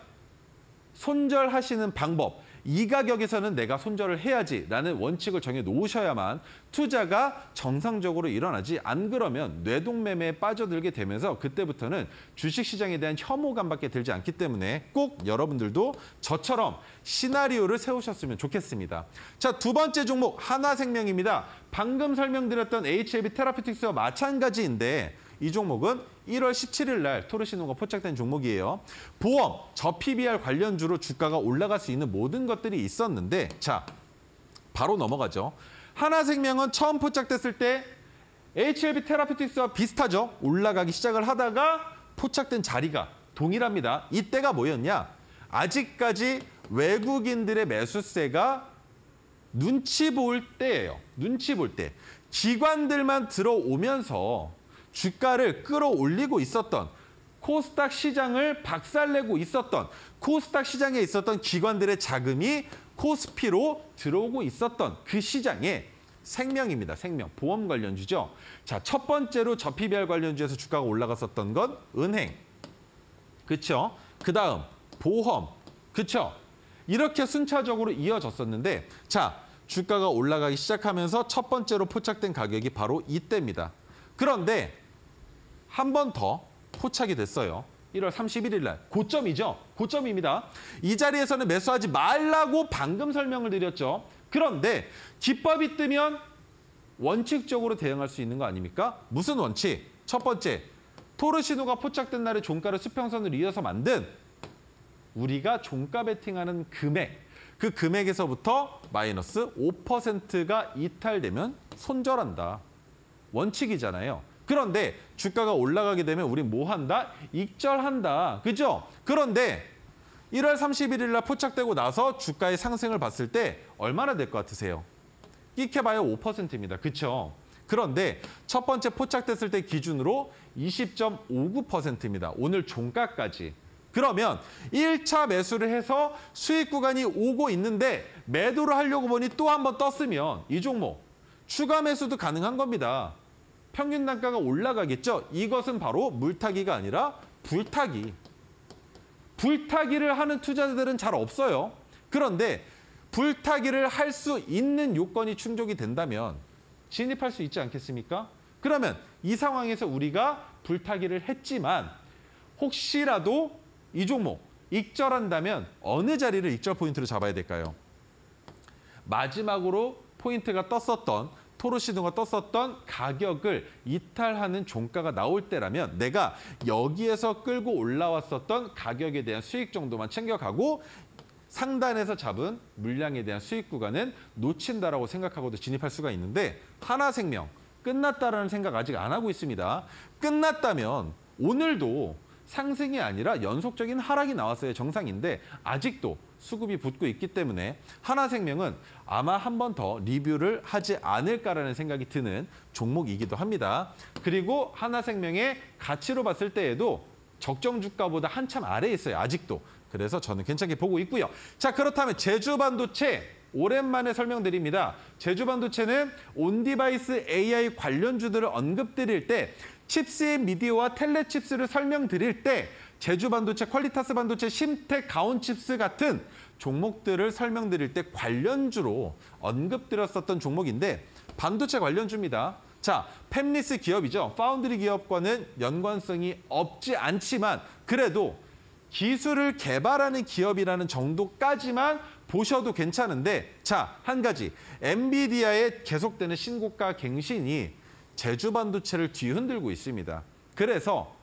손절하시는 방법 이 가격에서는 내가 손절을 해야지라는 원칙을 정해 놓으셔야만 투자가 정상적으로 일어나지 안 그러면 뇌동매매에 빠져들게 되면서 그때부터는 주식시장에 대한 혐오감밖에 들지 않기 때문에 꼭 여러분들도 저처럼 시나리오를 세우셨으면 좋겠습니다. 자, 두 번째 종목 하나생명입니다. 방금 설명드렸던 HLB 테라피틱스와 마찬가지인데 이 종목은 1월 17일 날 토르시노가 포착된 종목이에요. 보험, 저 PBR 관련주로 주가가 올라갈 수 있는 모든 것들이 있었는데 자, 바로 넘어가죠. 하나생명은 처음 포착됐을 때 HLB 테라피틱스와 비슷하죠. 올라가기 시작을 하다가 포착된 자리가 동일합니다. 이때가 뭐였냐? 아직까지 외국인들의 매수세가 눈치 볼 때예요. 눈치 볼 때. 기관들만 들어오면서 주가를 끌어올리고 있었던 코스닥 시장을 박살내고 있었던 코스닥 시장에 있었던 기관들의 자금이 코스피로 들어오고 있었던 그 시장에 생명입니다. 생명. 보험 관련주죠. 자, 첫 번째로 저 PBR 관련주에서 주가가 올라갔었던 건 은행. 그렇죠? 그다음 보험. 그렇죠? 이렇게 순차적으로 이어졌었는데 자, 주가가 올라가기 시작하면서 첫 번째로 포착된 가격이 바로 이때입니다. 그런데 한 번 더 포착이 됐어요. 1월 31일 날 고점이죠. 고점입니다. 이 자리에서는 매수하지 말라고 방금 설명을 드렸죠. 그런데 기법이 뜨면 원칙적으로 대응할 수 있는 거 아닙니까? 무슨 원칙? 첫 번째, 토르시노가 포착된 날에 종가를 수평선을 이어서 만든 우리가 종가 베팅하는 금액, 그 금액에서부터 마이너스 5%가 이탈되면 손절한다. 원칙이잖아요. 그런데 주가가 올라가게 되면 우리 뭐 한다? 익절한다. 그죠? 그런데 1월 31일 날 포착되고 나서 주가의 상승을 봤을 때 얼마나 될 것 같으세요? 끼켜봐야 5%입니다. 그렇죠? 그런데 첫 번째 포착됐을 때 기준으로 20.59%입니다. 오늘 종가까지. 그러면 1차 매수를 해서 수익 구간이 오고 있는데 매도를 하려고 보니 또 한 번 떴으면 이 종목 추가 매수도 가능한 겁니다. 평균 단가가 올라가겠죠? 이것은 바로 물타기가 아니라 불타기. 불타기를 하는 투자자들은 잘 없어요. 그런데 불타기를 할 수 있는 요건이 충족이 된다면 진입할 수 있지 않겠습니까? 그러면 이 상황에서 우리가 불타기를 했지만 혹시라도 이 종목 익절한다면 어느 자리를 익절 포인트로 잡아야 될까요? 마지막으로 포인트가 떴었던 토르시드가 떴었던 가격을 이탈하는 종가가 나올 때라면 내가 여기에서 끌고 올라왔었던 가격에 대한 수익 정도만 챙겨가고 상단에서 잡은 물량에 대한 수익 구간은 놓친다라고 생각하고도 진입할 수가 있는데 하나생명 끝났다라는 생각 아직 안 하고 있습니다. 끝났다면 오늘도 상승이 아니라 연속적인 하락이 나왔어요. 정상인데 아직도 수급이 붙고 있기 때문에 한화생명은 아마 한 번 더 리뷰를 하지 않을까라는 생각이 드는 종목이기도 합니다. 그리고 한화생명의 가치로 봤을 때에도 적정 주가보다 한참 아래에 있어요. 아직도. 그래서 저는 괜찮게 보고 있고요. 자 그렇다면 제주반도체 오랜만에 설명드립니다. 제주반도체는 on-device AI 관련주들을 언급드릴 때 칩스앤미디어와 텔레칩스를 설명드릴 때 제주반도체, 퀄리타스 반도체, 심텍, 가온칩스 같은 종목들을 설명드릴 때 관련주로 언급드렸었던 종목인데 반도체 관련주입니다. 자, 팹리스 기업이죠. 파운드리 기업과는 연관성이 없지 않지만 그래도 기술을 개발하는 기업이라는 정도까지만 보셔도 괜찮은데 자, 한 가지. 엔비디아의 계속되는 신고가 갱신이 제주 반도체를 뒤흔들고 있습니다. 그래서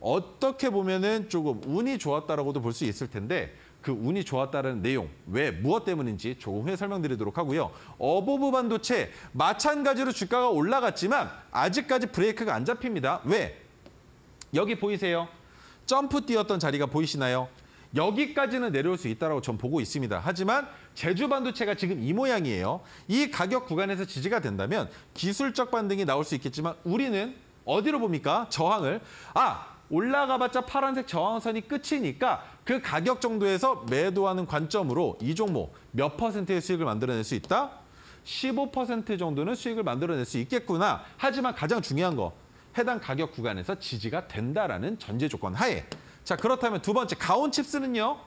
어떻게 보면은 조금 운이 좋았다라고도 볼 수 있을 텐데 그 운이 좋았다는 내용 왜 무엇 때문인지 조금 후에 설명드리도록 하고요. 어보브 반도체 마찬가지로 주가가 올라갔지만 아직까지 브레이크가 안 잡힙니다. 왜? 여기 보이세요? 점프 뛰었던 자리가 보이시나요? 여기까지는 내려올 수 있다고 전 보고 있습니다. 하지만 제주 반도체가 지금 이 모양이에요. 이 가격 구간에서 지지가 된다면 기술적 반등이 나올 수 있겠지만 우리는 어디로 봅니까? 저항을. 아, 올라가봤자 파란색 저항선이 끝이니까 그 가격 정도에서 매도하는 관점으로 이 종목 몇 퍼센트의 수익을 만들어낼 수 있다? 15% 정도는 수익을 만들어낼 수 있겠구나. 하지만 가장 중요한 거 해당 가격 구간에서 지지가 된다라는 전제 조건 하에 자 그렇다면 두 번째 가온칩스는요.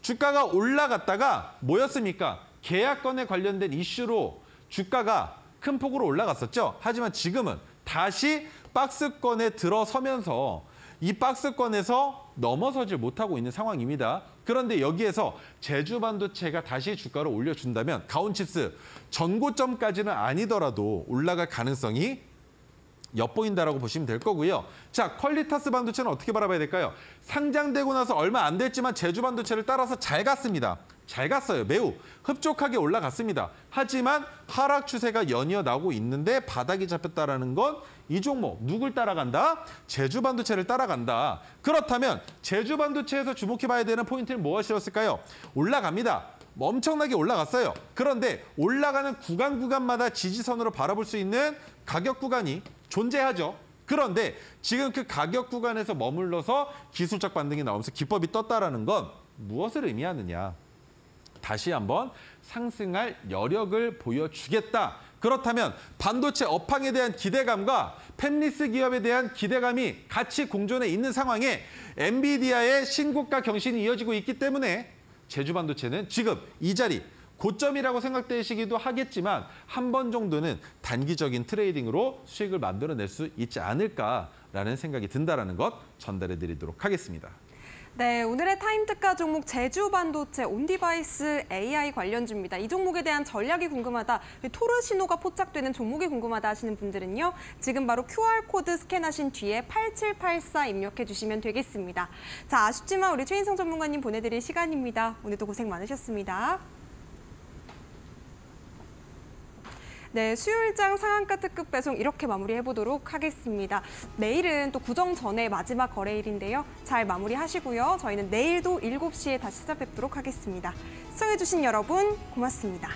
주가가 올라갔다가 뭐였습니까? 계약건에 관련된 이슈로 주가가 큰 폭으로 올라갔었죠. 하지만 지금은 다시 박스권에 들어서면서 이 박스권에서 넘어서질 못하고 있는 상황입니다. 그런데 여기에서 제주 반도체가 다시 주가를 올려준다면 가온칩스 전고점까지는 아니더라도 올라갈 가능성이 엿보인다라고 보시면 될 거고요. 자, 퀄리타스 반도체는 어떻게 바라봐야 될까요? 상장되고 나서 얼마 안 됐지만 제주 반도체를 따라서 잘 갔습니다. 잘 갔어요. 매우 흡족하게 올라갔습니다. 하지만 하락 추세가 연이어 나고 있는데 바닥이 잡혔다라는 건 이 종목 누굴 따라간다? 제주 반도체를 따라간다. 그렇다면 제주 반도체에서 주목해 봐야 되는 포인트는 무엇이었을까요? 올라갑니다. 엄청나게 올라갔어요. 그런데 올라가는 구간 구간마다 지지선으로 바라볼 수 있는 가격 구간이 존재하죠. 그런데 지금 그 가격 구간에서 머물러서 기술적 반등이 나오면서 기법이 떴다라는 건 무엇을 의미하느냐. 다시 한번 상승할 여력을 보여주겠다. 그렇다면 반도체 업황에 대한 기대감과 팹리스 기업에 대한 기대감이 같이 공존해 있는 상황에 엔비디아의 신고가 경신이 이어지고 있기 때문에 제주 반도체는 지금 이 자리 고점이라고 생각되시기도 하겠지만 한 번 정도는 단기적인 trading으로 수익을 만들어낼 수 있지 않을까라는 생각이 든다는 것 전달해 드리도록 하겠습니다.
네, 오늘의 타임 특가 종목 제주 반도체 on-device AI 관련주입니다. 이 종목에 대한 전략이 궁금하다, 토르 신호가 포착되는 종목이 궁금하다 하시는 분들은요. 지금 바로 QR코드 스캔하신 뒤에 8784 입력해 주시면 되겠습니다. 자, 아쉽지만 우리 최인성 전문가님 보내드릴 시간입니다. 오늘도 고생 많으셨습니다. 네, 수요일장 상한가 특급 배송 이렇게 마무리해 보도록 하겠습니다. 내일은 또 구정 전에 마지막 거래일인데요. 잘 마무리하시고요. 저희는 내일도 7시에 다시 찾아뵙도록 하겠습니다. 시청해주신 여러분 고맙습니다.